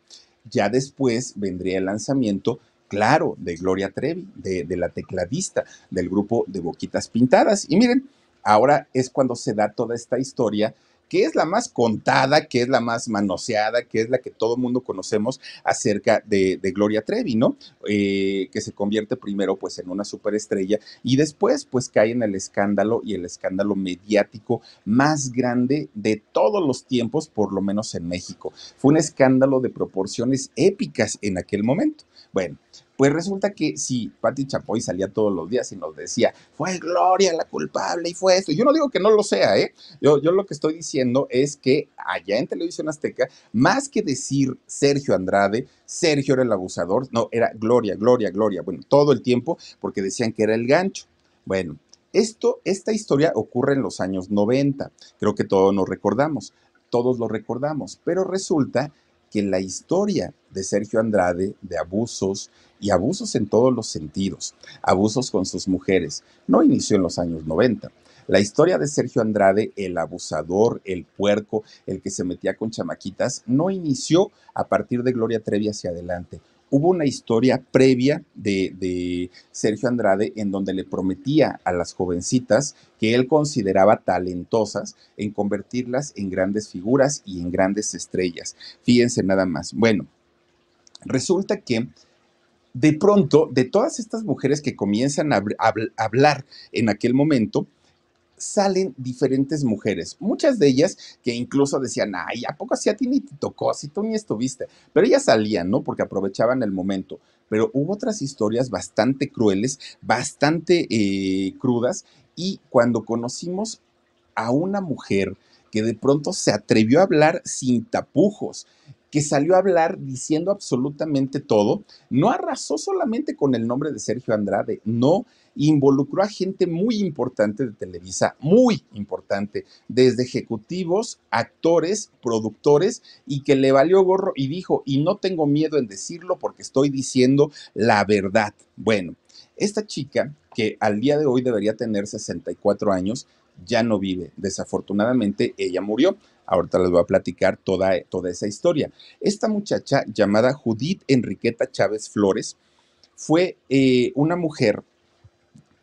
Ya después vendría el lanzamiento claro, de Gloria Trevi, de, la tecladista del grupo de Boquitas Pintadas. Y miren, ahora es cuando se da toda esta historia que es la más contada, que es la más manoseada, que es la que todo el mundo conocemos acerca de, Gloria Trevi, ¿no? Eh, que se convierte primero pues en una superestrella y después pues cae en el escándalo y el escándalo mediático más grande de todos los tiempos, por lo menos en México. Fue un escándalo de proporciones épicas en aquel momento. Bueno, pues resulta que si Patti Chapoy salía todos los días y nos decía, fue Gloria la culpable y fue esto. Yo no digo que no lo sea, ¿eh? Yo, yo lo que estoy diciendo es que allá en Televisión Azteca, más que decir Sergio Andrade, Sergio era el abusador, no, era Gloria, Gloria, Gloria. Bueno, todo el tiempo porque decían que era el gancho. Bueno, esto, esta historia ocurre en los años 90. Creo que todos nos recordamos, todos lo recordamos, pero resulta que la historia de Sergio Andrade, de abusos, y abusos en todos los sentidos, abusos con sus mujeres, no inició en los años 90. La historia de Sergio Andrade, el abusador, el puerco, el que se metía con chamaquitas, no inició a partir de Gloria Trevi hacia adelante. Hubo una historia previa de, Sergio Andrade en donde le prometía a las jovencitas que él consideraba talentosas en convertirlas en grandes figuras y en grandes estrellas. Fíjense nada más. Bueno, resulta que de pronto, de todas estas mujeres que comienzan a, hablar en aquel momento, salen diferentes mujeres, muchas de ellas que incluso decían, ay, ¿a poco así a ti ni te tocó, tú ni estuviste? Pero ellas salían, ¿no? Porque aprovechaban el momento. Pero hubo otras historias bastante crueles, bastante eh, crudas, y cuando conocimos a una mujer que de pronto se atrevió a hablar sin tapujos, que salió a hablar diciendo absolutamente todo, no arrasó solamente con el nombre de Sergio Andrade, no involucró a gente muy importante de Televisa, muy importante, desde ejecutivos, actores, productores, y que le valió gorro y dijo, y no tengo miedo en decirlo porque estoy diciendo la verdad. Bueno, esta chica, que al día de hoy debería tener 64 años, ya no vive. Desafortunadamente, ella murió. Ahorita les voy a platicar toda, toda esa historia. Esta muchacha llamada Judith Enriqueta Chávez Flores fue eh, una mujer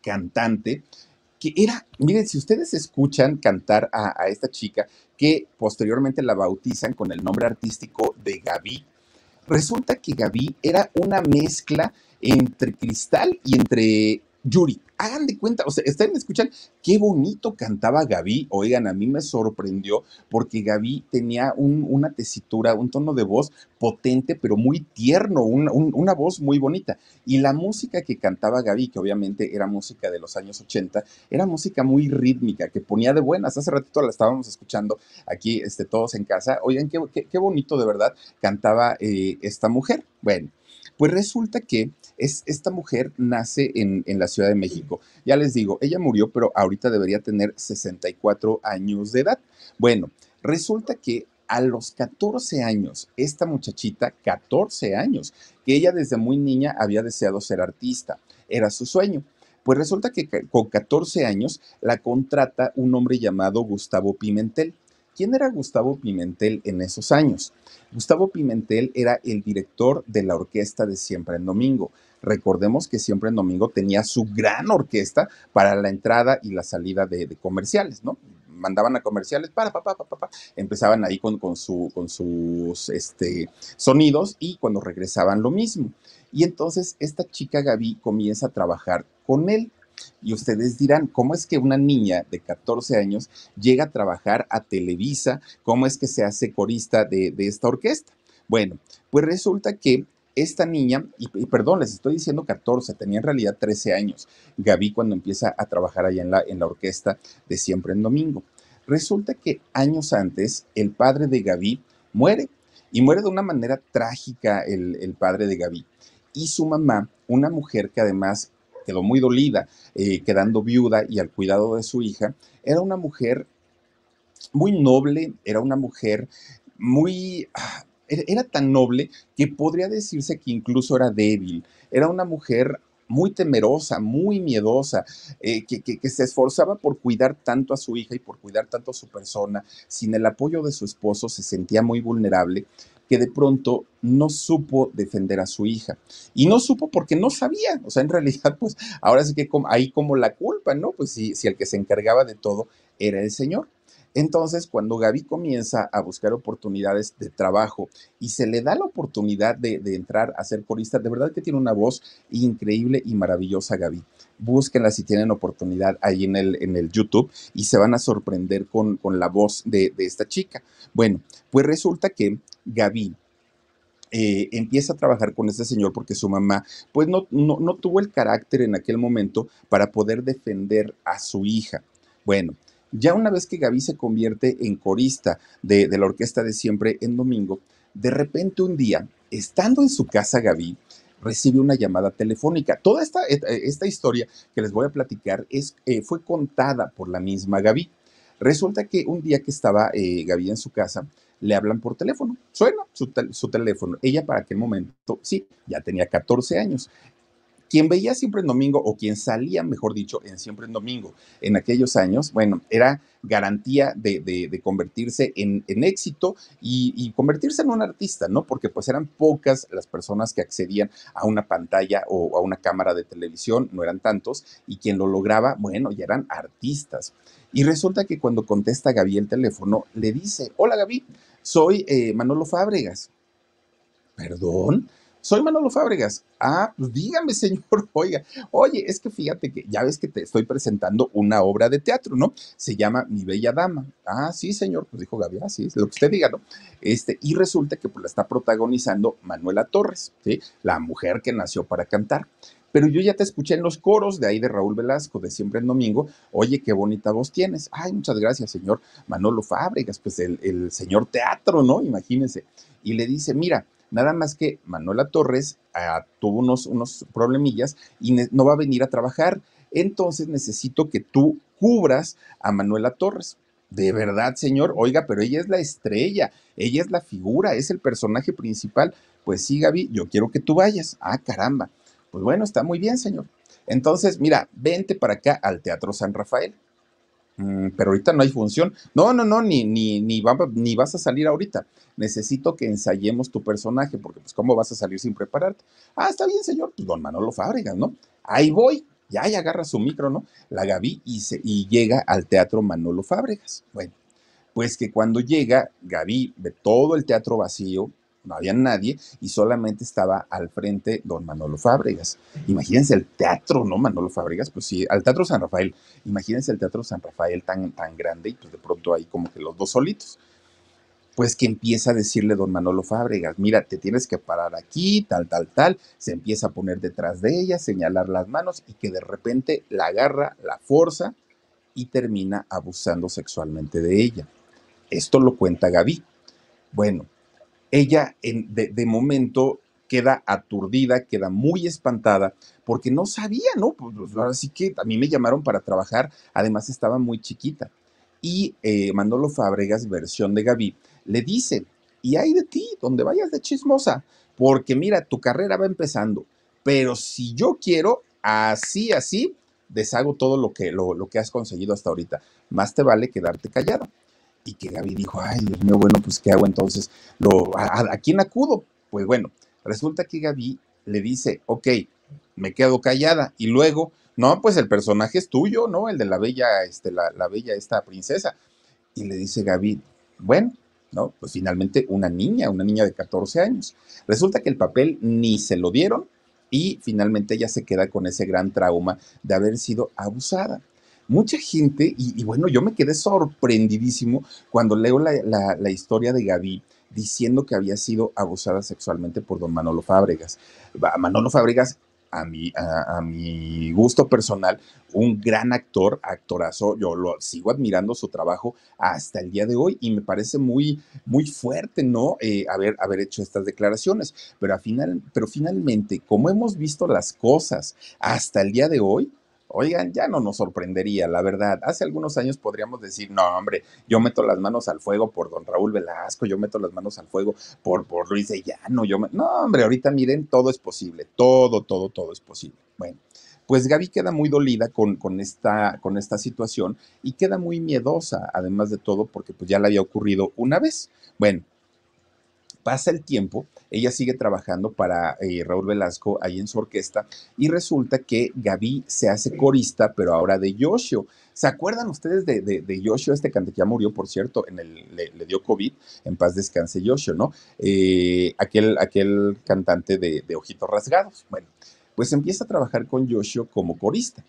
cantante que era, miren, si ustedes escuchan cantar a, esta chica, que posteriormente la bautizan con el nombre artístico de Gaby, resulta que Gaby era una mezcla entre Cristal y entre Yuri hagan de cuenta, o sea, están escuchan qué bonito cantaba Gaby. Oigan, a mí me sorprendió porque Gaby tenía una tesitura, un tono de voz potente, pero muy tierno, una voz muy bonita. Y la música que cantaba Gaby, que obviamente era música de los años 80, era música muy rítmica, que ponía de buenas. Hace ratito la estábamos escuchando aquí este, todos en casa. Oigan, qué, bonito de verdad cantaba eh, esta mujer. Bueno. Pues resulta que es, esta mujer nace en, en, la Ciudad de México. Ya les digo, ella murió, pero ahorita debería tener 64 años de edad. Bueno, resulta que a los 14 años, esta muchachita, 14 años, que ella desde muy niña había deseado ser artista, era su sueño. Pues resulta que con 14 años la contrata un hombre llamado Gustavo Pimentel. ¿Quién era Gustavo Pimentel en esos años? Gustavo Pimentel era el director de la orquesta de Siempre en Domingo. Recordemos que Siempre en Domingo tenía su gran orquesta para la entrada y la salida de, comerciales, ¿no? mandaban a comerciales, para, para, para, para, empezaban ahí con, con, con sus este, sonidos y cuando regresaban lo mismo. Y entonces esta chica Gaby comienza a trabajar con él. Y ustedes dirán, ¿cómo es que una niña de 14 años llega a trabajar a Televisa? ¿Cómo es que se hace corista de, esta orquesta? Bueno, pues resulta que esta niña, y, perdón, les estoy diciendo 14, tenía en realidad 13 años, Gaby cuando empieza a trabajar allá en la, en la orquesta de Siempre en Domingo. Resulta que años antes el padre de Gaby muere y muere de una manera trágica el, el padre de Gaby. Y su mamá, una mujer que además quedó muy dolida, eh, quedando viuda y al cuidado de su hija, era una mujer muy noble, era una mujer muy... Era, era tan noble que podría decirse que incluso era débil. Era una mujer muy temerosa, muy miedosa, eh, que, que, se esforzaba por cuidar tanto a su hija y por cuidar tanto a su persona, sin el apoyo de su esposo se sentía muy vulnerable, que de pronto no supo defender a su hija. Y no supo porque no sabía, o sea, en realidad, pues ahora sí que hay como la culpa, ¿no? Pues si, si el que se encargaba de todo era el Señor. Entonces, cuando Gaby comienza a buscar oportunidades de trabajo y se le da la oportunidad de, entrar a ser corista, de verdad que tiene una voz increíble y maravillosa, Gaby. Búsquenla si tienen oportunidad ahí en el, en el YouTube y se van a sorprender con, la voz de, esta chica. Bueno, pues resulta que Gaby eh, empieza a trabajar con este señor porque su mamá, pues no, no, no, tuvo el carácter en aquel momento para poder defender a su hija. Bueno, ya una vez que Gaby se convierte en corista de, la orquesta de siempre en domingo, de repente un día, estando en su casa Gaby, recibe una llamada telefónica. Toda esta, esta historia que les voy a platicar es, eh, fue contada por la misma Gaby. Resulta que un día que estaba eh, Gaby en su casa, le hablan por teléfono. Suena su, teléfono. Ella para aquel momento, sí, ya tenía 14 años. Quien veía siempre en domingo, o quien salía, mejor dicho, en siempre en domingo en aquellos años, bueno, era garantía de, convertirse en, éxito y, convertirse en un artista, ¿no? Porque pues eran pocas las personas que accedían a una pantalla o a una cámara de televisión, no eran tantos, y quien lo lograba, bueno, ya eran artistas. Y resulta que cuando contesta Gaby el teléfono, le dice, hola Gaby, soy eh, Manolo Fábregas. ¿Perdón? Soy Manolo Fábregas. Ah, pues dígame, señor. Oiga, oye, es que fíjate que ya ves que te estoy presentando una obra de teatro, ¿no? Se llama Mi Bella Dama. Ah, sí, señor. Pues dijo Gaby, ah, sí, es lo que usted diga, ¿no? Este, y resulta que pues la está protagonizando Manuela Torres, ¿sí? La mujer que nació para cantar pero yo ya te escuché en los coros de ahí de Raúl Velasco, de Siempre en Domingo. Oye, qué bonita voz tienes. Ay, muchas gracias, señor Manolo Fábregas, pues el, el señor teatro, ¿no? Imagínense. Y le dice, mira, Nada más que Manuela Torres ah, tuvo unos, unos problemillas y no va a venir a trabajar. Entonces necesito que tú cubras a Manuela Torres. De verdad, señor. Oiga, pero ella es la estrella, ella es la figura, es el personaje principal. Pues sí, Gaby, yo quiero que tú vayas. Ah, caramba. Pues bueno, está muy bien, señor. Entonces, mira, vente para acá al Teatro San Rafael. Mm, pero ahorita no hay función. No, no, no, ni, ni, ni, ni vas a salir ahorita. Necesito que ensayemos tu personaje, porque pues cómo vas a salir sin prepararte. Ah, está bien, señor, pues don Manolo Fábregas, ¿no? Ahí voy. Ya, ya agarra su micro, ¿no? La Gaby y, se, y llega al teatro Manolo Fábregas. Bueno, pues que cuando llega, Gaby ve todo el teatro vacío, no había nadie y solamente estaba al frente don Manolo Fábregas. Imagínense el teatro, ¿no? Manolo Fábregas, pues sí, al Teatro San Rafael. Imagínense el Teatro San Rafael tan, tan grande y pues de pronto ahí como que los dos solitos. Pues que empieza a decirle don Manolo Fábregas, mira, te tienes que parar aquí, tal, tal, tal. Se empieza a poner detrás de ella, señalar las manos y que de repente la agarra, la fuerza y termina abusando sexualmente de ella. Esto lo cuenta Gaby. Bueno, ella de, momento queda aturdida, queda muy espantada, porque no sabía, ¿no? Pues, pues que a mí me llamaron para trabajar, además estaba muy chiquita. Y eh, Manolo Fábregas, versión de Gaby, le dice, y hay de ti, donde vayas de chismosa, porque mira, tu carrera va empezando, pero si yo quiero, así, así, deshago todo lo que, lo, lo que has conseguido hasta ahorita. Más te vale quedarte callado y que Gaby dijo, ay, Dios mío, bueno, pues ¿qué hago entonces? Lo, a, quién acudo? Pues bueno, resulta que Gaby le dice, ok, me quedo callada y luego, no, pues el personaje es tuyo, ¿no? El de la bella, este, la, la bella, esta princesa. Y le dice Gaby, bueno, ¿no? Pues finalmente una niña, una niña de 14 años. Resulta que el papel ni se lo dieron y finalmente ella se queda con ese gran trauma de haber sido abusada mucha gente, y, bueno, yo me quedé sorprendidísimo cuando leo la, historia de Gaby diciendo que había sido abusada sexualmente por don Manolo Fábregas. Manolo Fábregas, a mi, a, mi gusto personal, un gran actor, actorazo, yo lo sigo admirando su trabajo hasta el día de hoy y me parece muy, muy fuerte, ¿no? Eh, haber, haber hecho estas declaraciones, pero, final, pero finalmente, como hemos visto las cosas hasta el día de hoy, Oigan, ya no nos sorprendería, la verdad. Hace algunos años podríamos decir, no, hombre, yo meto las manos al fuego por don Raúl Velasco, yo meto las manos al fuego por, por Luis de Llano, yo No, hombre, ahorita miren, todo es posible, todo, todo, todo es posible. Bueno, pues Gaby queda muy dolida con, con, esta, con esta situación y queda muy miedosa, además de todo, porque pues ya le había ocurrido una vez. Bueno, pasa el tiempo, ella sigue trabajando para eh, Raúl Velasco ahí en su orquesta y resulta que Gaby se hace corista, pero ahora de Yoshio. ¿Se acuerdan ustedes de, Yoshio, este cantante que ya murió, por cierto, en el, le, dio COVID, en paz descanse Yoshio, ¿no? Eh, aquel, aquel cantante de, de ojitos rasgados. Bueno, pues empieza a trabajar con Yoshio como corista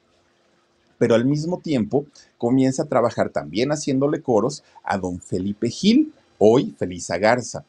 pero al mismo tiempo comienza a trabajar también haciéndole coros a don Felipe Gil, hoy Felisa Garza.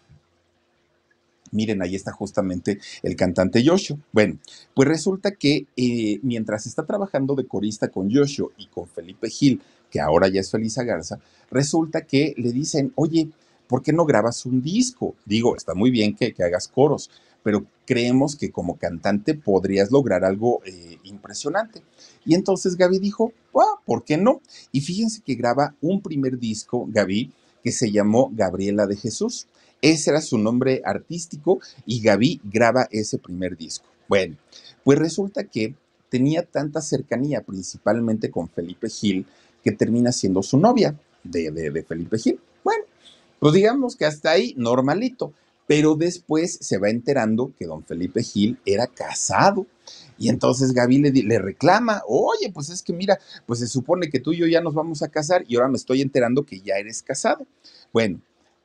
Miren, ahí está justamente el cantante Yoshio. Bueno, pues resulta que eh, mientras está trabajando de corista con Yoshio y con Felipe Gil, que ahora ya es Felisa Garza, resulta que le dicen, oye, ¿por qué no grabas un disco? Digo, está muy bien que, hagas coros, pero creemos que como cantante podrías lograr algo eh, impresionante. Y entonces Gaby dijo, ah, ¿por qué no? Y fíjense que graba un primer disco, Gaby, que se llamó Gabriela de Jesús. Ese era su nombre artístico y Gaby graba ese primer disco. Bueno, pues resulta que tenía tanta cercanía, principalmente con Felipe Gil, que termina siendo su novia de, de, Felipe Gil. Bueno, pues digamos que hasta ahí normalito, pero después se va enterando que don Felipe Gil era casado. Y entonces Gaby le, le, reclama, oye, pues es que mira, pues se supone que tú y yo ya nos vamos a casar y ahora me estoy enterando que ya eres casado. Bueno,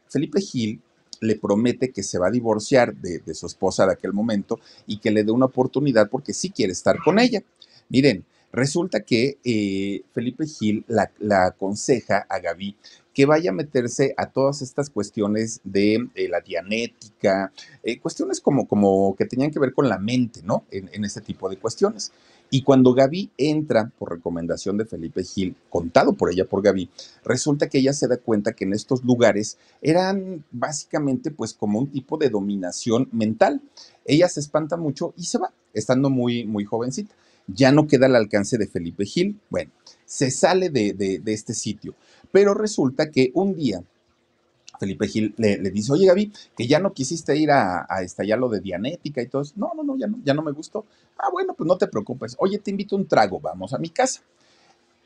Felipe Gil le promete que se va a divorciar de, su esposa de aquel momento y que le dé una oportunidad porque sí quiere estar con ella. Miren, resulta que eh, Felipe Gil la, aconseja a Gaby que vaya a meterse a todas estas cuestiones de eh, la dianética, eh, cuestiones como, como que tenían que ver con la mente, ¿no? En, en este tipo de cuestiones. Y cuando Gaby entra por recomendación de Felipe Gil, contado por ella por Gaby, resulta que ella se da cuenta que en estos lugares eran básicamente pues como un tipo de dominación mental. Ella se espanta mucho y se va, estando muy, muy jovencita. Ya no queda al alcance de Felipe Gil. Bueno, se sale de, de este sitio. Pero resulta que un día Felipe Gil le, dice, oye Gaby, que ya no quisiste ir a, a estallar lo de Dianética y todo eso. No, no, no ya, no, ya no me gustó. Ah, bueno, pues no te preocupes. Oye, te invito un trago, vamos a mi casa.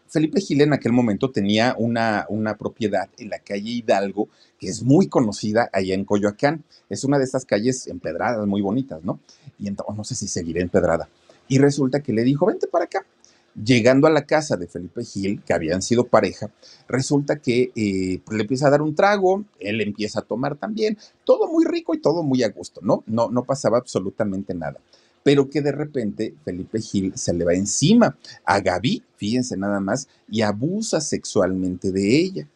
Felipe Gil en aquel momento tenía una, una propiedad en la calle Hidalgo, que es muy conocida allá en Coyoacán. Es una de estas calles empedradas, muy bonitas, ¿no? Y entonces, no sé si seguiré empedrada. Y resulta que le dijo, vente para acá. Llegando a la casa de Felipe Gil, que habían sido pareja, resulta que eh, pues, le empieza a dar un trago, él empieza a tomar también, todo muy rico y todo muy a gusto, ¿no? No, no pasaba absolutamente nada. Pero que de repente Felipe Gil se le va encima a Gaby, fíjense nada más, y abusa sexualmente de ella.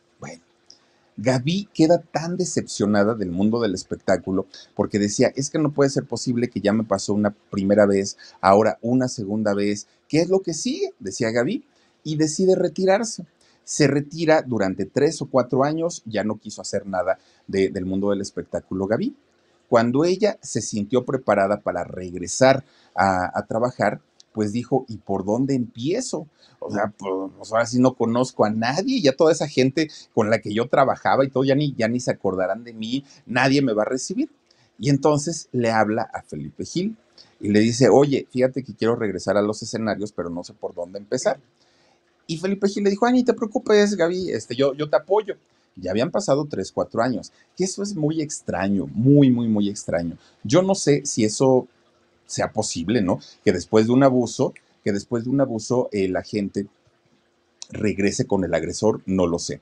Gaby queda tan decepcionada del mundo del espectáculo porque decía, es que no puede ser posible que ya me pasó una primera vez, ahora una segunda vez, ¿qué es lo que sigue? Decía Gaby, y decide retirarse. Se retira durante tres o cuatro años, ya no quiso hacer nada del mundo del espectáculo Gaby. Cuando ella se sintió preparada para regresar a trabajar, pues dijo, ¿y por dónde empiezo? O sea, pues, ahora sí no conozco a nadie, ya toda esa gente con la que yo trabajaba y todo, ya ni, ya ni se acordarán de mí, nadie me va a recibir. Y entonces le habla a Felipe Gil y le dice, oye, fíjate que quiero regresar a los escenarios, pero no sé por dónde empezar. Y Felipe Gil le dijo, ay, ni te preocupes, Gaby, este, yo, yo te apoyo. Ya habían pasado tres, cuatro años, que eso es muy extraño, muy, muy, muy extraño. Yo no sé si eso sea posible, ¿no? Que después de un abuso, que después de un abuso la gente regrese con el agresor, no lo sé.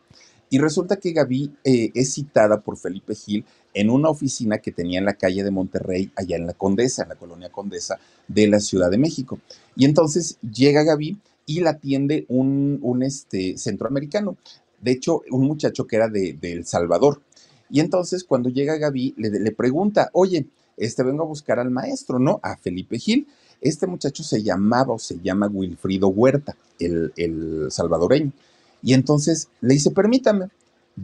Y resulta que Gaby eh, es citada por Felipe Gil en una oficina que tenía en la calle de Monterrey, allá en la Condesa, en la colonia Condesa de la Ciudad de México. Y entonces llega Gaby y la atiende un, un este, centroamericano, de hecho, un muchacho que era de, El Salvador. Y entonces cuando llega Gaby le, le pregunta, oye, este, vengo a buscar al maestro, ¿no? A Felipe Gil. Este muchacho se llamaba o se llama Wilfrido Huerta, el, el salvadoreño. Y entonces le dice, permítame,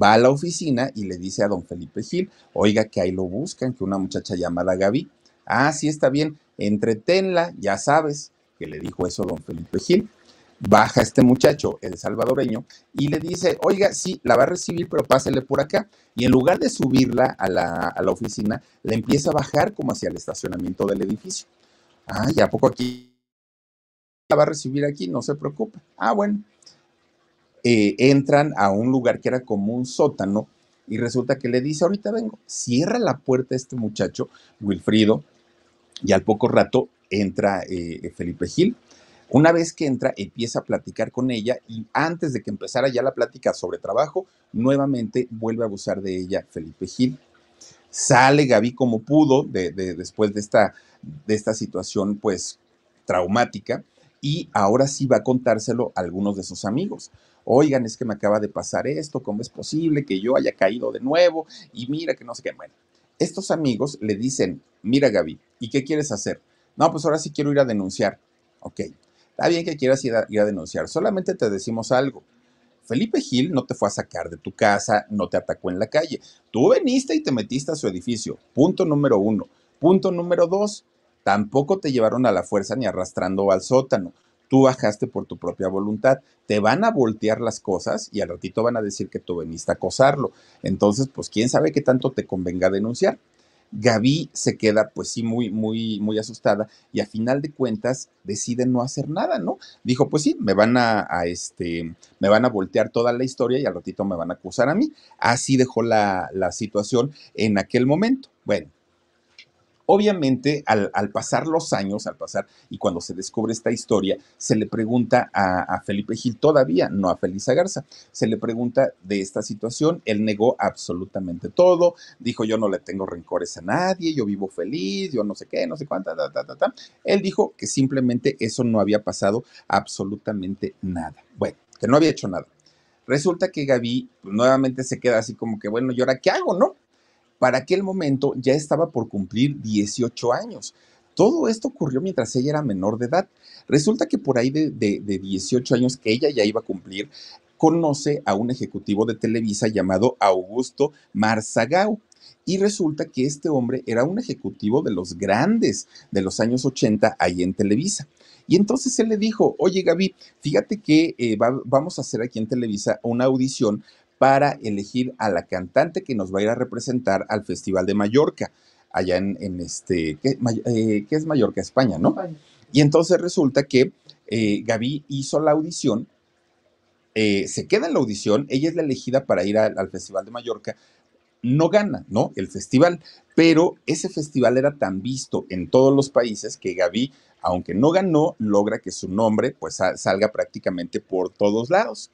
va a la oficina y le dice a don Felipe Gil, oiga que ahí lo buscan, que una muchacha llamada Gaby. Ah, sí está bien, entretenla, ya sabes, que le dijo eso don Felipe Gil. Baja este muchacho, el salvadoreño, y le dice, oiga, sí, la va a recibir, pero pásele por acá. Y en lugar de subirla a la, a la oficina, le empieza a bajar como hacia el estacionamiento del edificio. Ah, ya poco aquí la va a recibir aquí, no se preocupe. Ah, bueno. Eh, entran a un lugar que era como un sótano y resulta que le dice, ahorita vengo, cierra la puerta este muchacho, Wilfrido, y al poco rato entra eh, Felipe Gil. Una vez que entra, empieza a platicar con ella y antes de que empezara ya la plática sobre trabajo, nuevamente vuelve a abusar de ella Felipe Gil. Sale Gaby como pudo de, después de esta, de esta situación pues traumática y ahora sí va a contárselo a algunos de sus amigos. Oigan, es que me acaba de pasar esto, ¿cómo es posible que yo haya caído de nuevo? Y mira que no sé qué. Bueno, estos amigos le dicen, mira Gaby, ¿y qué quieres hacer? No, pues ahora sí quiero ir a denunciar. Ok, está bien que quieras ir a, ir a denunciar, solamente te decimos algo. Felipe Gil no te fue a sacar de tu casa, no te atacó en la calle. Tú veniste y te metiste a su edificio. Punto número uno. Punto número dos, tampoco te llevaron a la fuerza ni arrastrando al sótano. Tú bajaste por tu propia voluntad. Te van a voltear las cosas y al ratito van a decir que tú veniste a acosarlo. Entonces, pues quién sabe qué tanto te convenga denunciar. Gaby se queda pues sí muy, muy, muy asustada y a final de cuentas decide no hacer nada, ¿no? Dijo, pues sí, me van a, a, este, me van a voltear toda la historia y al ratito me van a acusar a mí. Así dejó la, la situación en aquel momento. Bueno, Obviamente, al, pasar los años, al pasar, y cuando se descubre esta historia, se le pregunta a, Felipe Gil, todavía no a Felisa Garza, se le pregunta de esta situación, él negó absolutamente todo, dijo yo no le tengo rencores a nadie, yo vivo feliz, yo no sé qué, no sé cuánta, ta, ta, ta, ta. Él dijo que simplemente eso no había pasado absolutamente nada. Bueno, que no había hecho nada. Resulta que Gaby pues, nuevamente se queda así como que, bueno, ¿y ahora qué hago, no? Para aquel momento ya estaba por cumplir 18 años. Todo esto ocurrió mientras ella era menor de edad. Resulta que por ahí de, 18 años que ella ya iba a cumplir, conoce a un ejecutivo de Televisa llamado Augusto Marzagao. Y resulta que este hombre era un ejecutivo de los grandes de los años 80 ahí en Televisa. Y entonces él le dijo, oye Gaby, fíjate que eh, vamos a hacer aquí en Televisa una audición para elegir a la cantante que nos va a ir a representar al Festival de Mallorca, allá en, este, eh, ¿qué, es Mallorca? España, ¿no? Y entonces resulta que eh, Gaby hizo la audición, eh, se queda en la audición, ella es la elegida para ir al Festival de Mallorca, no gana, ¿no? El festival, pero ese festival era tan visto en todos los países que Gaby, aunque no ganó, logra que su nombre pues salga prácticamente por todos lados.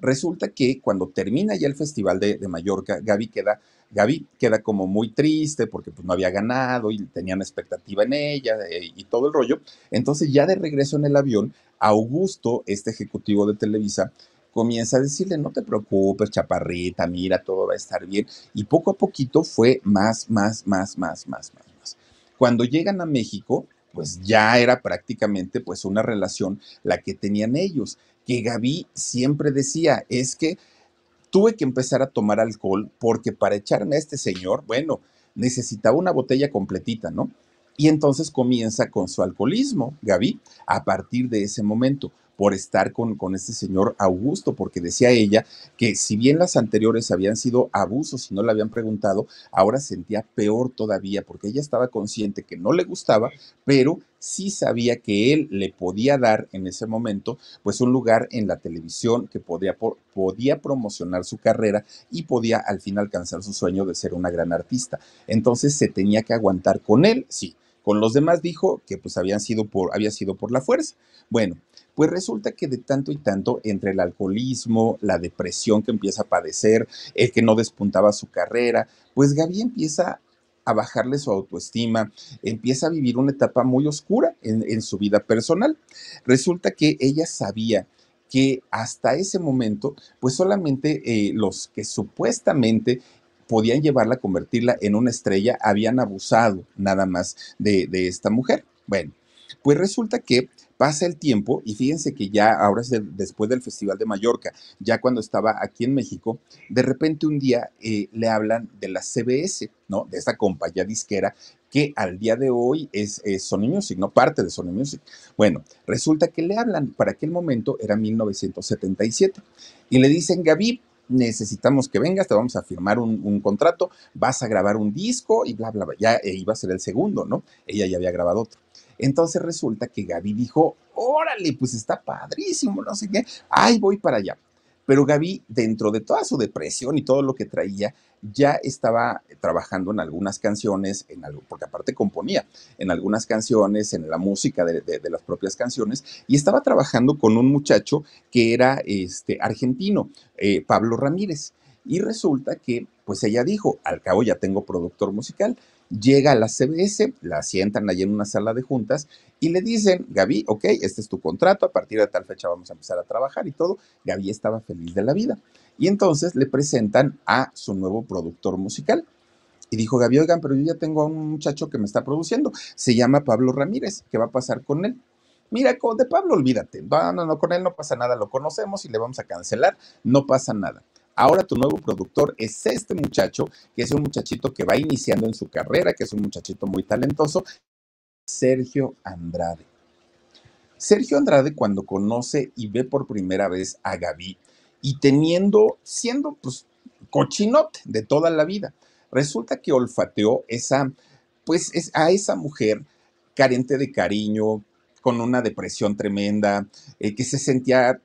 Resulta que cuando termina ya el Festival de, Mallorca, Gaby queda, Gaby queda como muy triste porque pues, no había ganado y tenían expectativa en ella eh, y todo el rollo. Entonces ya de regreso en el avión, Augusto, este ejecutivo de Televisa, comienza a decirle, no te preocupes, chaparrita, mira, todo va a estar bien. Y poco a poquito fue más, más, más, más, más, más, más. Cuando llegan a México, pues ya era prácticamente pues una relación la que tenían ellos que Gaby siempre decía, es que tuve que empezar a tomar alcohol porque para echarme a este señor, bueno, necesitaba una botella completita, ¿no? Y entonces comienza con su alcoholismo, Gaby, a partir de ese momento por estar con, con este señor Augusto, porque decía ella que si bien las anteriores habían sido abusos y no le habían preguntado, ahora sentía peor todavía, porque ella estaba consciente que no le gustaba, pero sí sabía que él le podía dar en ese momento, pues un lugar en la televisión que podía, podía promocionar su carrera y podía al fin alcanzar su sueño de ser una gran artista. Entonces se tenía que aguantar con él, sí. Con los demás dijo que pues habían sido por, había sido por la fuerza. Bueno, pues resulta que de tanto y tanto, entre el alcoholismo, la depresión que empieza a padecer, el que no despuntaba su carrera, pues Gaby empieza a bajarle su autoestima, empieza a vivir una etapa muy oscura en, su vida personal. Resulta que ella sabía que hasta ese momento, pues solamente eh, los que supuestamente podían llevarla a convertirla en una estrella habían abusado nada más de, de esta mujer. Bueno, pues resulta que Pasa el tiempo y fíjense que ya ahora es después del Festival de Mallorca, ya cuando estaba aquí en México, de repente un día eh, le hablan de la CBS, ¿no? De esta compañía disquera que al día de hoy es, Sony Music, no parte de Sony Music. Bueno, resulta que le hablan, para aquel momento era 1977, y le dicen, Gaby, necesitamos que vengas, te vamos a firmar un, contrato, vas a grabar un disco y bla, bla, bla. Ya iba a ser el segundo, ¿no? Ella ya había grabado otro. Entonces resulta que Gaby dijo, órale, pues está padrísimo, no sé qué, ay, voy para allá. Pero Gaby, dentro de toda su depresión y todo lo que traía, ya estaba trabajando en algunas canciones, en porque aparte componía en algunas canciones, en la música de, las propias canciones, y estaba trabajando con un muchacho que era este, argentino, eh, Pablo Ramírez. Y resulta que, pues ella dijo, al cabo ya tengo productor musical, llega a la CBS, la sientan allí en una sala de juntas y le dicen, Gaby, ok, este es tu contrato, a partir de tal fecha vamos a empezar a trabajar y todo. Gaby estaba feliz de la vida. Y entonces le presentan a su nuevo productor musical. Y dijo Gaby, oigan, pero yo ya tengo a un muchacho que me está produciendo, se llama Pablo Ramírez, ¿qué va a pasar con él? Mira, de Pablo, olvídate, no, no, no, con él no pasa nada, lo conocemos y le vamos a cancelar, no pasa nada. Ahora tu nuevo productor es este muchacho, que es un muchachito que va iniciando en su carrera, que es un muchachito muy talentoso, Sergio Andrade. Sergio Andrade cuando conoce y ve por primera vez a Gaby y teniendo, siendo pues cochinote de toda la vida, resulta que olfateó esa, pues es, a esa mujer carente de cariño, con una depresión tremenda, eh, que se sentía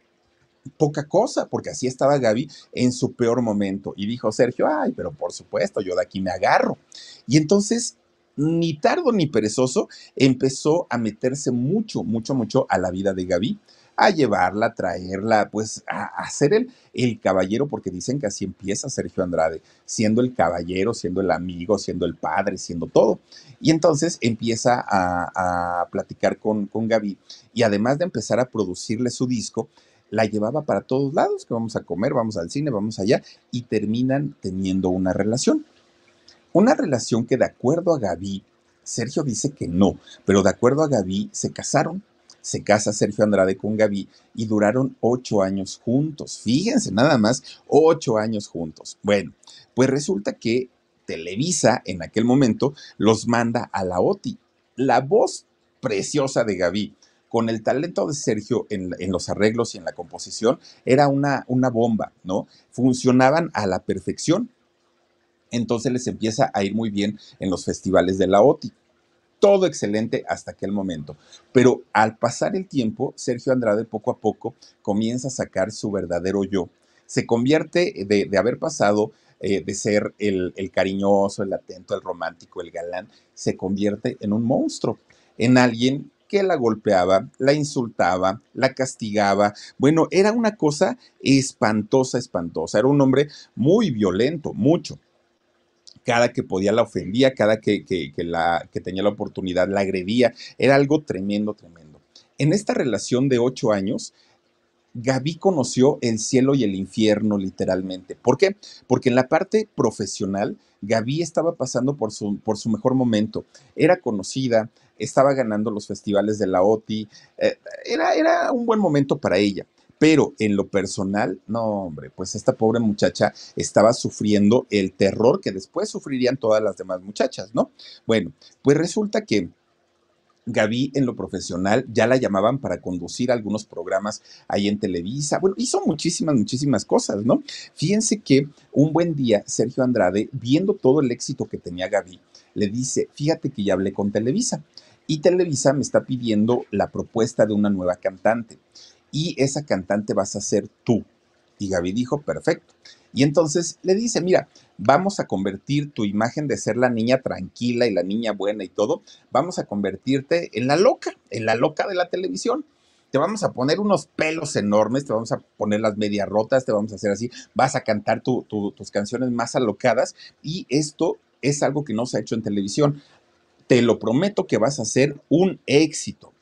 poca cosa, porque así estaba Gaby en su peor momento. Y dijo Sergio, ay, pero por supuesto, yo de aquí me agarro. Y entonces, ni tardo ni perezoso, empezó a meterse mucho, mucho, mucho a la vida de Gaby a llevarla, a traerla, pues a, ser el, el, caballero, porque dicen que así empieza Sergio Andrade, siendo el caballero, siendo el amigo, siendo el padre, siendo todo. Y entonces empieza a, a platicar con, con Gaby y además de empezar a producirle su disco, la llevaba para todos lados, que vamos a comer, vamos al cine, vamos allá, y terminan teniendo una relación. Una relación que de acuerdo a Gaby, Sergio dice que no, pero de acuerdo a Gaby se casaron. Se casa Sergio Andrade con Gaby y duraron ocho años juntos. Fíjense, nada más, ocho años juntos. Bueno, pues resulta que Televisa en aquel momento los manda a la OTI. La voz preciosa de Gaby con el talento de Sergio en, los arreglos y en la composición, era una, una bomba, ¿no? Funcionaban a la perfección. Entonces les empieza a ir muy bien en los festivales de la OTI. Todo excelente hasta aquel momento. Pero al pasar el tiempo, Sergio Andrade poco a poco comienza a sacar su verdadero yo. Se convierte de, haber pasado eh, de ser el, el, cariñoso, el atento, el romántico, el galán, se convierte en un monstruo, en alguien que la golpeaba, la insultaba, la castigaba. Bueno, era una cosa espantosa, espantosa. Era un hombre muy violento, mucho. Cada que podía la ofendía, cada que, la, que tenía la oportunidad la agredía. Era algo tremendo, tremendo. En esta relación de ocho años, Gaby conoció el cielo y el infierno literalmente. ¿Por qué? Porque en la parte profesional, Gaby estaba pasando por su, por su mejor momento. Era conocida, estaba ganando los festivales de la OTI, eh, era, era un buen momento para ella. Pero en lo personal, no, hombre, pues esta pobre muchacha estaba sufriendo el terror que después sufrirían todas las demás muchachas, ¿no? Bueno, pues resulta que Gaby en lo profesional ya la llamaban para conducir algunos programas ahí en Televisa. Bueno, hizo muchísimas, muchísimas cosas, ¿no? Fíjense que un buen día Sergio Andrade, viendo todo el éxito que tenía Gaby, le dice, fíjate que ya hablé con Televisa y Televisa me está pidiendo la propuesta de una nueva cantante. Y esa cantante vas a ser tú. Y Gaby dijo, perfecto. Y entonces le dice, mira, vamos a convertir tu imagen de ser la niña tranquila y la niña buena y todo, vamos a convertirte en la loca, en la loca de la televisión. Te vamos a poner unos pelos enormes, te vamos a poner las medias rotas, te vamos a hacer así, vas a cantar tus canciones más alocadas y esto es algo que no se ha hecho en televisión te lo prometo que vas a ser un éxito.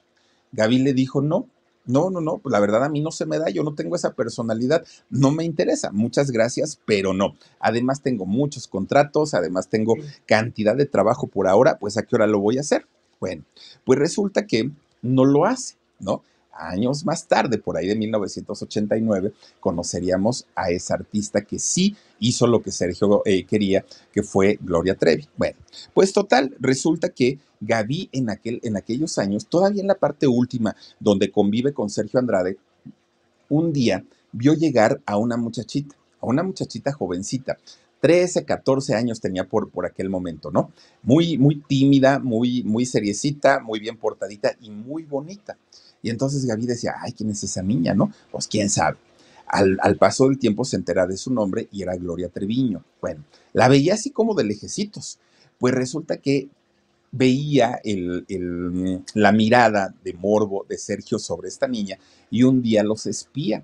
Gaby le dijo, no, no, no, no, la verdad a mí no se me da, yo no tengo esa personalidad, no me interesa, muchas gracias, pero no. Además tengo muchos contratos, además tengo cantidad de trabajo por ahora, pues a qué hora lo voy a hacer. Bueno, pues resulta que no lo hace. ¿no? Años más tarde, por ahí de 1989, conoceríamos a esa artista que sí hizo lo que Sergio eh, quería, que fue Gloria Trevi. Bueno, pues total, resulta que Gaby en, aquel, en aquellos años, todavía en la parte última, donde convive con Sergio Andrade, un día vio llegar a una muchachita, a una muchachita jovencita, 13, 14 años tenía por, por aquel momento, ¿no? Muy, muy tímida, muy, muy seriecita, muy bien portadita y muy bonita. Y entonces Gaby decía, ay, ¿quién es esa niña, no? Pues quién sabe. Al, paso del tiempo se entera de su nombre y era Gloria Treviño. Bueno, la veía así como de lejecitos. Pues resulta que veía el, la mirada de morbo de Sergio sobre esta niña y un día los espía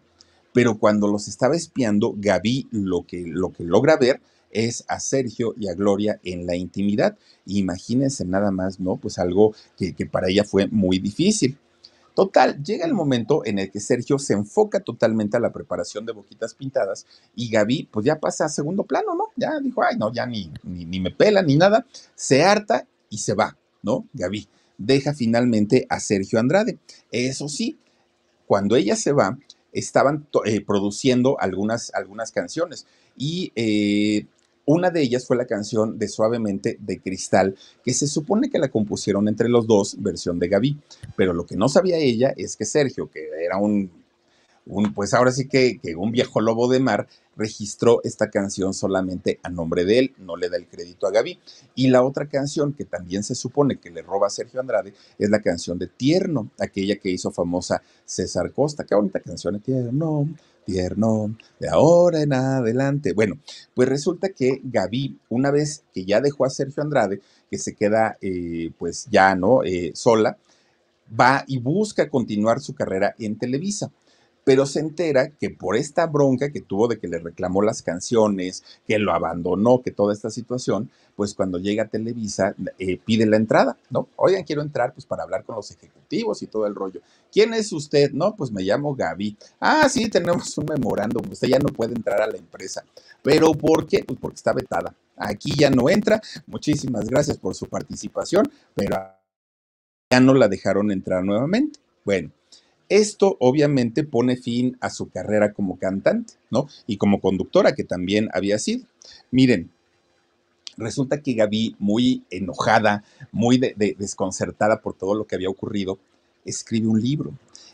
pero cuando los estaba espiando, Gaby lo que, lo que logra ver es a Sergio y a Gloria en la intimidad. Imagínense nada más, ¿no? Pues algo que, que para ella fue muy difícil. Total, llega el momento en el que Sergio se enfoca totalmente a la preparación de boquitas pintadas y Gaby pues ya pasa a segundo plano, ¿no? Ya dijo, ay, no, ya ni, ni, me pela ni nada, se harta y se va, ¿no? Gaby deja finalmente a Sergio Andrade. Eso sí, cuando ella se va, estaban eh, produciendo algunas, algunas canciones y eh, una de ellas fue la canción de Suavemente de Cristal, que se supone que la compusieron entre los dos, versión de Gaby, pero lo que no sabía ella es que Sergio, que era un pues ahora sí que, un viejo lobo de mar registró esta canción solamente a nombre de él, no le da el crédito a Gaby. Y la otra canción que también se supone que le roba a Sergio Andrade es la canción de Tierno, aquella que hizo famosa César Costa. Qué bonita canción, Tierno, Tierno, de ahora en adelante. Bueno, pues resulta que Gaby, una vez que ya dejó a Sergio Andrade, que se queda eh, pues ya, ¿no? Eh, sola, va y busca continuar su carrera en Televisa pero se entera que por esta bronca que tuvo de que le reclamó las canciones, que lo abandonó, que toda esta situación, pues cuando llega a Televisa eh, pide la entrada, ¿no? Oigan, quiero entrar pues para hablar con los ejecutivos y todo el rollo. ¿Quién es usted? No, pues me llamo Gaby. Ah, sí, tenemos un memorándum, usted ya no puede entrar a la empresa. ¿Pero por qué? Pues porque está vetada. Aquí ya no entra. Muchísimas gracias por su participación, pero ya no la dejaron entrar nuevamente. Bueno, esto obviamente pone fin a su carrera como cantante, ¿no? Y como conductora, que también había sido. Miren, resulta que Gaby, muy enojada, muy desconcertada por todo lo que había ocurrido, escribe un libro.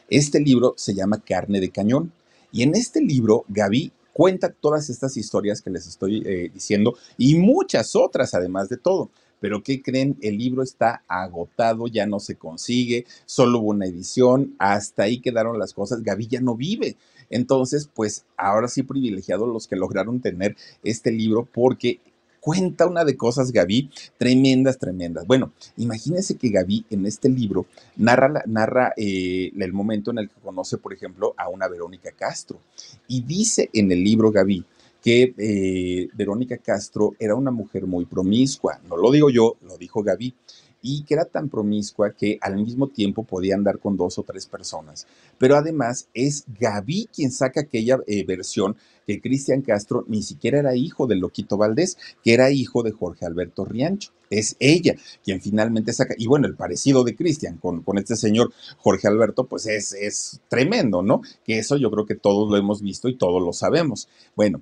Este libro se llama Carne de Cañón. Y en este libro, Gaby cuenta todas estas historias que les estoy eh, diciendo y muchas otras, además de todo. Pero ¿qué creen? El libro está agotado, ya no se consigue, solo hubo una edición, hasta ahí quedaron las cosas, ya no vive. Entonces, pues ahora sí privilegiados los que lograron tener este libro porque cuenta una de cosas, Gaby, tremendas, tremendas. Bueno, imagínense que Gaby en este libro narra, narra eh, el momento en el que conoce, por ejemplo, a una Verónica Castro. Y dice en el libro, Gaby, que eh, Verónica Castro era una mujer muy promiscua, no lo digo yo, lo dijo Gaby, y que era tan promiscua que al mismo tiempo podía andar con dos o tres personas. Pero además es Gaby quien saca aquella eh, versión que Cristian Castro ni siquiera era hijo de Loquito Valdés, que era hijo de Jorge Alberto Riancho. Es ella quien finalmente saca, y bueno, el parecido de Cristian con, con, este señor Jorge Alberto, pues es, es tremendo, ¿no? Que eso yo creo que todos lo hemos visto y todos lo sabemos. Bueno,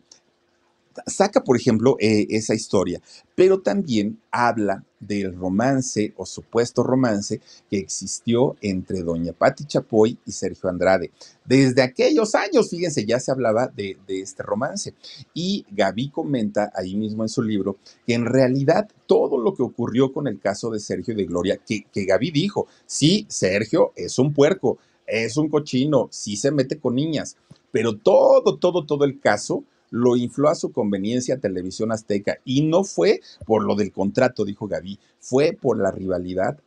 saca, por ejemplo, eh, esa historia, pero también habla del romance o supuesto romance que existió entre doña Patti Chapoy y Sergio Andrade. Desde aquellos años, fíjense, ya se hablaba de, este romance. Y Gaby comenta ahí mismo en su libro que en realidad todo lo que ocurrió con el caso de Sergio y de Gloria, que, que Gaby dijo, sí, Sergio es un puerco, es un cochino, sí se mete con niñas, pero todo, todo, todo el caso lo infló a su conveniencia Televisión Azteca y no fue por lo del contrato, dijo Gaby, fue por la rivalidad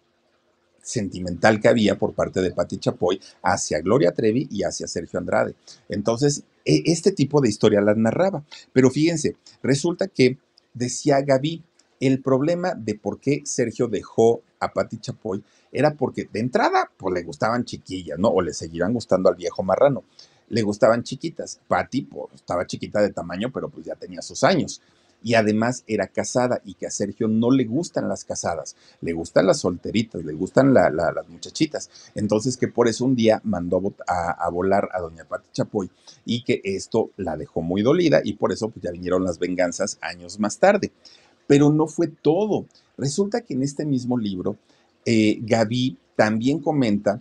sentimental que había por parte de Patti Chapoy hacia Gloria Trevi y hacia Sergio Andrade. Entonces, e, este tipo de historia las narraba. Pero fíjense, resulta que decía Gaby, el problema de por qué Sergio dejó a Patti Chapoy era porque de entrada, pues le gustaban chiquillas, ¿no? O le seguirán gustando al viejo marrano le gustaban chiquitas. Patty pues, estaba chiquita de tamaño, pero pues ya tenía sus años. y además era casada y que a Sergio no le gustan las casadas, le gustan las solteritas, le gustan las muchachitas. Entonces que por eso un día mandó a, volar a doña Pati Chapoy y que esto la dejó muy dolida y por eso pues, ya vinieron las venganzas años más tarde. Pero no fue todo. Resulta que en este mismo libro, eh, Gaby también comenta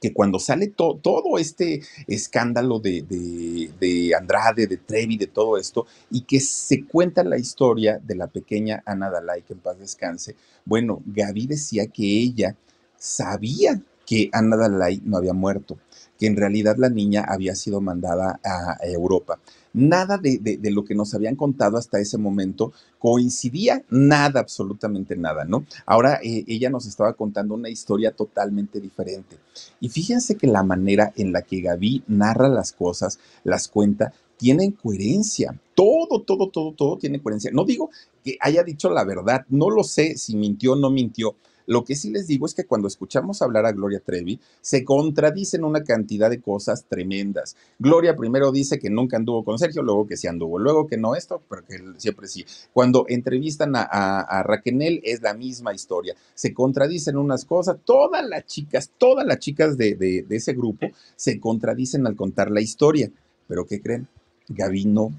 que cuando sale todo este escándalo de, de, Andrade, de Trevi, de todo esto, y que se cuenta la historia de la pequeña Ana Dalai, que en paz descanse, bueno, Gaby decía que ella sabía que Ana Dalai no había muerto, que en realidad la niña había sido mandada a Europa nada de, lo que nos habían contado hasta ese momento coincidía, nada, absolutamente nada, ¿no? Ahora eh, ella nos estaba contando una historia totalmente diferente. Y fíjense que la manera en la que Gaby narra las cosas, las cuenta, tienen coherencia. Todo, todo, todo, todo tiene coherencia. No digo que haya dicho la verdad, no lo sé si mintió o no mintió, lo que sí les digo es que cuando escuchamos hablar a Gloria Trevi, se contradicen una cantidad de cosas tremendas. Gloria primero dice que nunca anduvo con Sergio, luego que sí anduvo, luego que no esto, pero que siempre sí. Cuando entrevistan a, a, es la misma historia. Se contradicen unas cosas, todas las chicas, todas las chicas de ese grupo se contradicen al contar la historia. Pero ¿qué creen? Gaby no.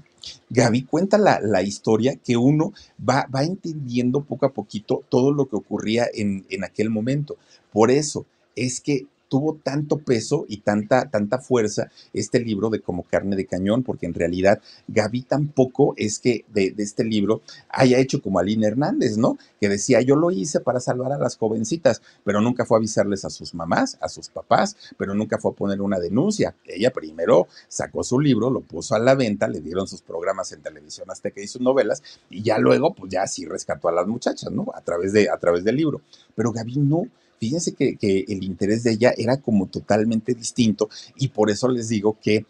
Gaby cuenta la, historia que uno va, va, entendiendo poco a poquito todo lo que ocurría en, en aquel momento. Por eso es que tuvo tanto peso y tanta, tanta fuerza este libro de Como carne de cañón, porque en realidad Gaby tampoco es que de, este libro haya hecho como Aline Hernández, ¿no? Que decía, yo lo hice para salvar a las jovencitas, pero nunca fue a avisarles a sus mamás, a sus papás, pero nunca fue a poner una denuncia. Ella primero sacó su libro, lo puso a la venta, le dieron sus programas en televisión hasta que hizo novelas, y ya luego, pues ya sí rescató a las muchachas, ¿no? A través, de, a través del libro. Pero Gaby no Fíjense que, el interés de ella era como totalmente distinto y por eso les digo que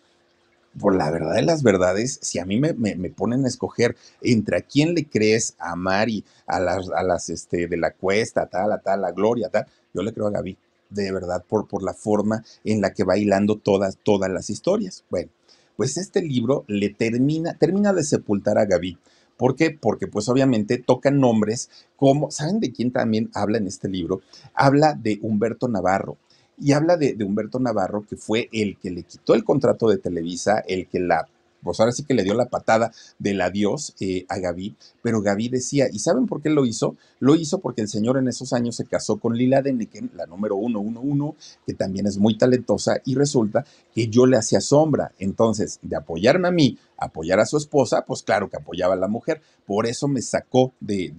por la verdad de las verdades, si a mí me, ponen a escoger entre a quién le crees, a Mari, a las, a las este, de la cuesta, tal, a tal, a Gloria, tal, yo le creo a Gaby, de verdad, por, por la forma en la que va hilando todas, todas las historias. Bueno, pues este libro le termina, termina de sepultar a Gaby. ¿Por qué? Porque pues obviamente tocan nombres como, ¿saben de quién también habla en este libro? Habla de Humberto Navarro. Y habla de, Humberto Navarro, que fue el que le quitó el contrato de Televisa, el que la pues ahora sí que le dio la patada del adiós eh, a Gaby, pero Gaby decía, ¿y saben por qué lo hizo? Lo hizo porque el señor en esos años se casó con Lila Deneken, la número 111, que también es muy talentosa, y resulta que yo le hacía sombra. Entonces, de apoyarme a mí, apoyar a su esposa, pues claro que apoyaba a la mujer. Por eso me sacó de,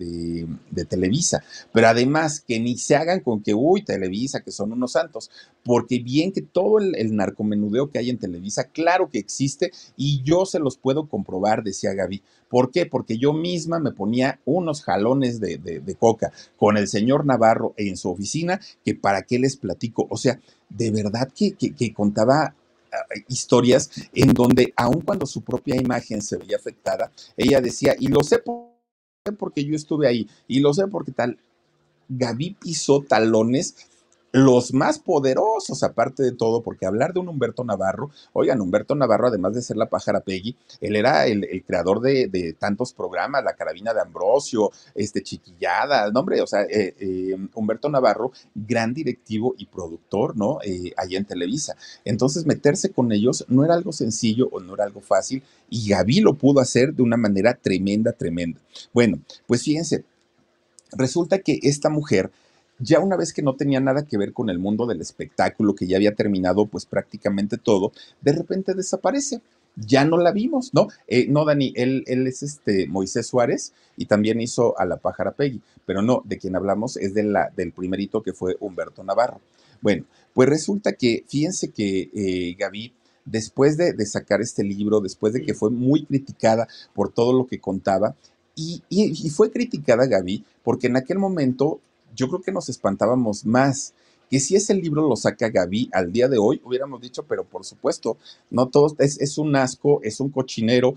de, Televisa. Pero además, que ni se hagan con que, uy, Televisa, que son unos santos, porque bien que todo el, narcomenudeo que hay en Televisa, claro que existe, y yo se los puedo comprobar, decía Gaby. ¿Por qué? Porque yo misma me ponía unos jalones de, de, coca con el señor Navarro en su oficina, que para qué les platico. O sea, de verdad que, que, contaba historias en donde aun cuando su propia imagen se veía afectada, ella decía, y lo sé porque yo estuve ahí, y lo sé porque tal, Gaby pisó talones los más poderosos, aparte de todo, porque hablar de un Humberto Navarro, oigan, Humberto Navarro, además de ser la pájara Peggy, él era el, creador de, tantos programas, La Carabina de Ambrosio, este, Chiquillada, no, hombre, o sea, eh, eh, Humberto Navarro, gran directivo y productor, ¿no? Eh, en Televisa. Entonces, meterse con ellos no era algo sencillo o no era algo fácil, y Gaby lo pudo hacer de una manera tremenda, tremenda. Bueno, pues fíjense, resulta que esta mujer ya una vez que no tenía nada que ver con el mundo del espectáculo, que ya había terminado pues prácticamente todo, de repente desaparece. Ya no la vimos, ¿no? Eh, no, Dani, él, él es este Moisés Suárez y también hizo a la pájara Peggy, pero no, de quien hablamos es de la, del primerito que fue Humberto Navarro. Bueno, pues resulta que, fíjense que eh, Gaby, después de, sacar este libro, después de que fue muy criticada por todo lo que contaba, y, y, fue criticada Gaby porque en aquel momento yo creo que nos espantábamos más que si ese libro lo saca Gaby al día de hoy, hubiéramos dicho, pero por supuesto, no todo es, un asco, es un cochinero.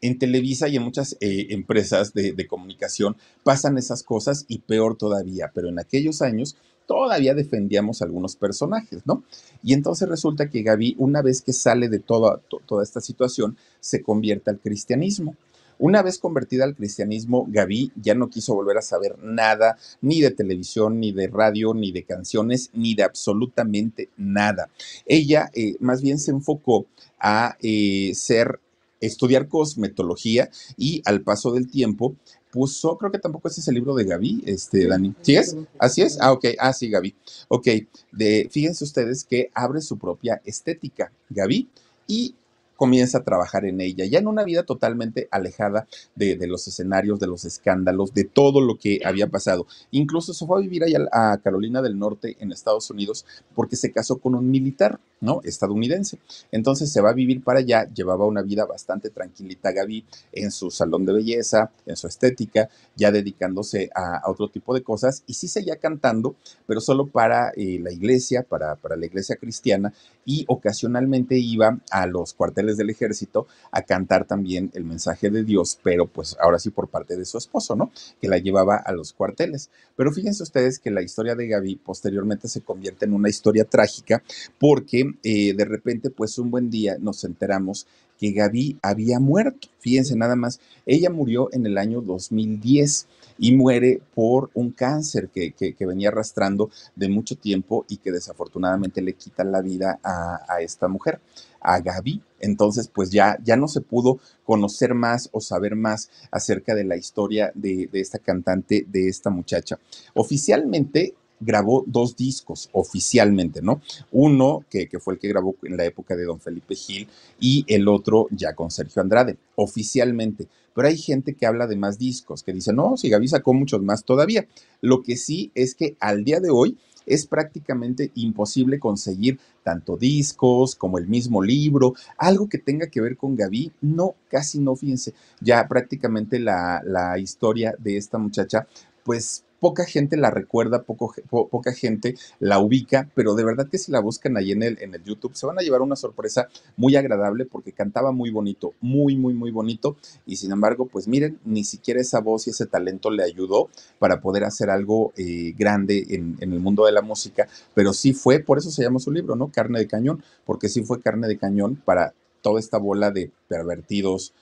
En Televisa y en muchas eh, empresas de, comunicación pasan esas cosas y peor todavía, pero en aquellos años todavía defendíamos algunos personajes, ¿no? Y entonces resulta que Gaby, una vez que sale de toda, toda esta situación, se convierte al cristianismo. Una vez convertida al cristianismo, Gaby ya no quiso volver a saber nada, ni de televisión, ni de radio, ni de canciones, ni de absolutamente nada. Ella eh, más bien se enfocó a eh, ser estudiar cosmetología y al paso del tiempo puso, creo que tampoco es ese libro de Gaby, este, Dani. ¿Sí es? ¿Así es? Ah, ok. Ah, sí, Gaby. Ok. De, fíjense ustedes que abre su propia estética, Gaby, y comienza a trabajar en ella, ya en una vida totalmente alejada de, los escenarios, de los escándalos, de todo lo que había pasado. Incluso se fue a vivir allá a Carolina del Norte, en Estados Unidos, porque se casó con un militar, ¿no? Estadounidense. Entonces se va a vivir para allá, llevaba una vida bastante tranquilita Gaby en su salón de belleza, en su estética, ya dedicándose a, otro tipo de cosas y sí seguía cantando, pero solo para eh, la iglesia, para, para la iglesia cristiana y ocasionalmente iba a los cuarteles del ejército a cantar también el mensaje de Dios, pero pues ahora sí por parte de su esposo, ¿no? Que la llevaba a los cuarteles. Pero fíjense ustedes que la historia de Gaby posteriormente se convierte en una historia trágica porque eh, de repente pues un buen día nos enteramos que Gaby había muerto. Fíjense nada más, ella murió en el año 2010 y muere por un cáncer que, venía arrastrando de mucho tiempo y que desafortunadamente le quita la vida a, esta mujer, a Gaby. Entonces, pues ya, ya no se pudo conocer más o saber más acerca de la historia de, esta cantante, de esta muchacha. Oficialmente, grabó dos discos oficialmente, ¿no? Uno que, fue el que grabó en la época de Don Felipe Gil y el otro ya con Sergio Andrade, oficialmente. Pero hay gente que habla de más discos, que dice, no, si Gaby sacó muchos más todavía. Lo que sí es que al día de hoy es prácticamente imposible conseguir tanto discos como el mismo libro, algo que tenga que ver con Gaby, no, casi no, fíjense, ya prácticamente la, la historia de esta muchacha, pues poca gente la recuerda, poca gente la ubica, pero de verdad que si la buscan ahí en el, YouTube se van a llevar una sorpresa muy agradable porque cantaba muy bonito, muy, muy, muy bonito. Y sin embargo, pues miren, ni siquiera esa voz y ese talento le ayudó para poder hacer algo eh, grande en, el mundo de la música, pero sí fue, por eso se llama su libro, ¿no? Carne de cañón, porque sí fue carne de cañón para toda esta bola de pervertidos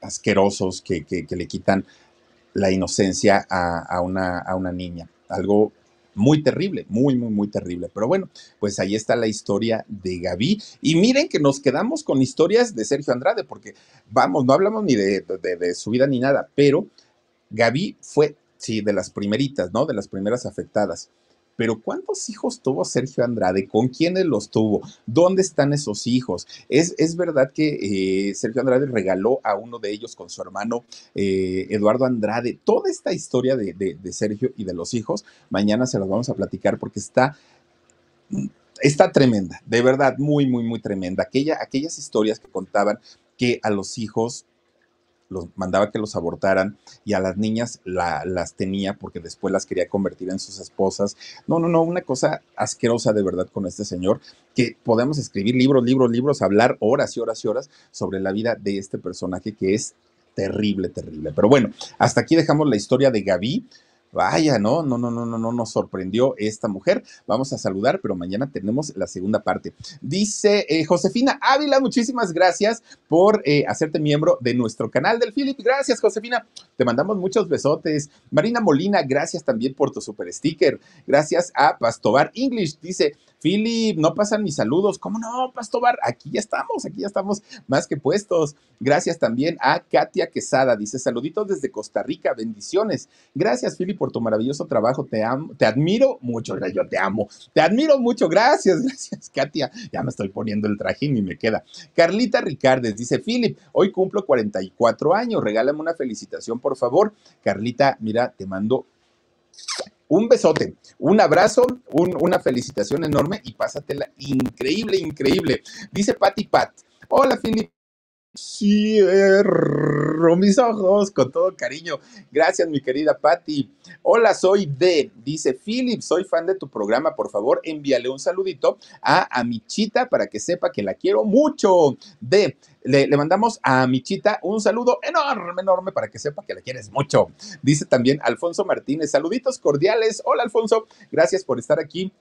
asquerosos que, que, que le quitan la inocencia a, una, a una niña. Algo muy terrible, muy, muy, muy terrible. Pero bueno, pues ahí está la historia de Gaby. Y miren que nos quedamos con historias de Sergio Andrade, porque vamos, no hablamos ni de, de su vida ni nada, pero Gaby fue, sí, de las primeritas, ¿no? De las primeras afectadas pero ¿cuántos hijos tuvo Sergio Andrade? ¿Con quiénes los tuvo? ¿Dónde están esos hijos? Es, es verdad que eh, Sergio Andrade regaló a uno de ellos con su hermano eh, Eduardo Andrade. Toda esta historia de, Sergio y de los hijos, mañana se las vamos a platicar porque está está tremenda, de verdad, muy, muy, muy tremenda. Aquella, aquellas historias que contaban que a los hijos los mandaba que los abortaran y a las niñas las tenía porque después las quería convertir en sus esposas. No, no, no, una cosa asquerosa de verdad con este señor, que podemos escribir libros, libros, libros, hablar horas y horas y horas sobre la vida de este personaje que es terrible, terrible. Pero bueno, hasta aquí dejamos la historia de Gaby. Vaya, no, no, no, no, no, no nos sorprendió esta mujer. Vamos a saludar, pero mañana tenemos la segunda parte. Dice eh, Josefina Ávila, muchísimas gracias por eh, hacerte miembro de nuestro canal del Philip. Gracias, Josefina. Te mandamos muchos besotes. Marina Molina, gracias también por tu super sticker. Gracias a Pastobar English. Dice, Philip, no pasan mis saludos. ¿Cómo no, Pastobar? Aquí ya estamos, aquí ya estamos más que puestos. Gracias también a Katia Quesada. Dice, saluditos desde Costa Rica, bendiciones. Gracias, Philip, por tu maravilloso trabajo. Te amo, te admiro mucho. Yo te amo. Te admiro mucho. Gracias, gracias, Katia. Ya me estoy poniendo el trajín y me queda. Carlita Ricardes dice, Philip, hoy cumplo 44 años. Regálame una felicitación, por favor. Carlita, mira, te mando un besote, un abrazo, una felicitación enorme y pásatela increíble, increíble. Dice Patty Pat. Hola, Philip. Cierro mis ojos con todo cariño. Gracias, mi querida Patty. Hola, soy D. Dice Philip, soy fan de tu programa. Por favor, envíale un saludito a Amichita para que sepa que la quiero mucho. D. Le, le, mandamos a Michita un saludo enorme, enorme para que sepa que la quieres mucho. Dice también Alfonso Martínez, saluditos cordiales. Hola Alfonso, gracias por estar aquí.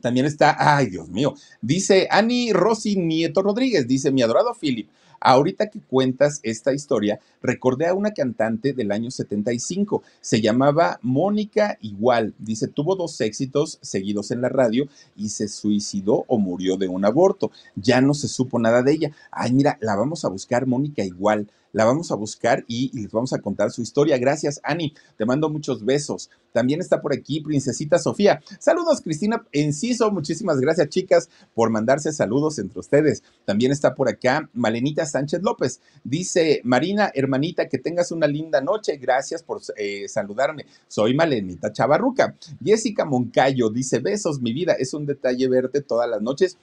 También está, ay Dios mío, dice Ani Rosy Nieto Rodríguez, dice mi adorado Philip, Ahorita que cuentas esta historia, recordé a una cantante del año 75, se llamaba Mónica Igual, dice, tuvo dos éxitos seguidos en la radio y se suicidó o murió de un aborto. Ya no se supo nada de ella. Ay, mira, la vamos a buscar, Mónica Igual la vamos a buscar y, les vamos a contar su historia. Gracias, Ani. Te mando muchos besos. También está por aquí Princesita Sofía. Saludos, Cristina Enciso. Muchísimas gracias, chicas, por mandarse saludos entre ustedes. También está por acá Malenita Sánchez López. Dice, Marina, hermanita, que tengas una linda noche. Gracias por eh, saludarme. Soy Malenita Chavarruca. Jessica Moncayo dice, besos, mi vida. Es un detalle verte todas las noches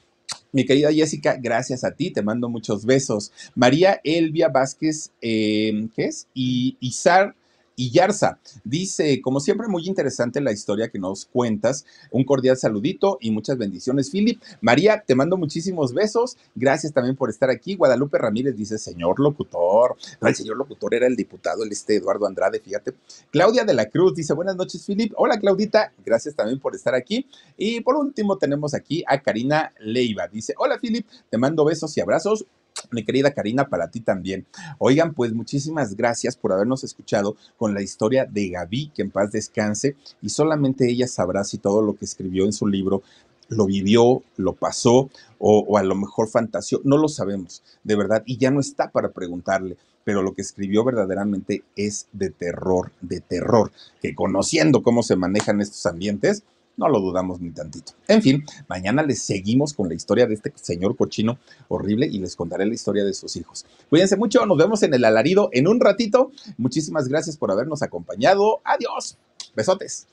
mi querida Jessica, gracias a ti, te mando muchos besos. María Elvia Vázquez, eh, ¿qué es? Y Izar Yarza. Dice, como siempre, muy interesante la historia que nos cuentas. Un cordial saludito y muchas bendiciones, Philip. María, te mando muchísimos besos. Gracias también por estar aquí. Guadalupe Ramírez dice, señor locutor. El señor locutor era el diputado, el este Eduardo Andrade, fíjate. Claudia de la Cruz dice, buenas noches, Philip. Hola, Claudita. Gracias también por estar aquí. Y por último, tenemos aquí a Karina Leiva. Dice, hola, Philip. Te mando besos y abrazos mi querida Karina, para ti también. Oigan, pues muchísimas gracias por habernos escuchado con la historia de Gaby, que en paz descanse, y solamente ella sabrá si todo lo que escribió en su libro lo vivió, lo pasó o, a lo mejor fantaseó, no lo sabemos, de verdad, y ya no está para preguntarle, pero lo que escribió verdaderamente es de terror, de terror, que conociendo cómo se manejan estos ambientes, no lo dudamos ni tantito. En fin, mañana les seguimos con la historia de este señor cochino horrible y les contaré la historia de sus hijos. Cuídense mucho, nos vemos en el alarido en un ratito. Muchísimas gracias por habernos acompañado. Adiós. Besotes.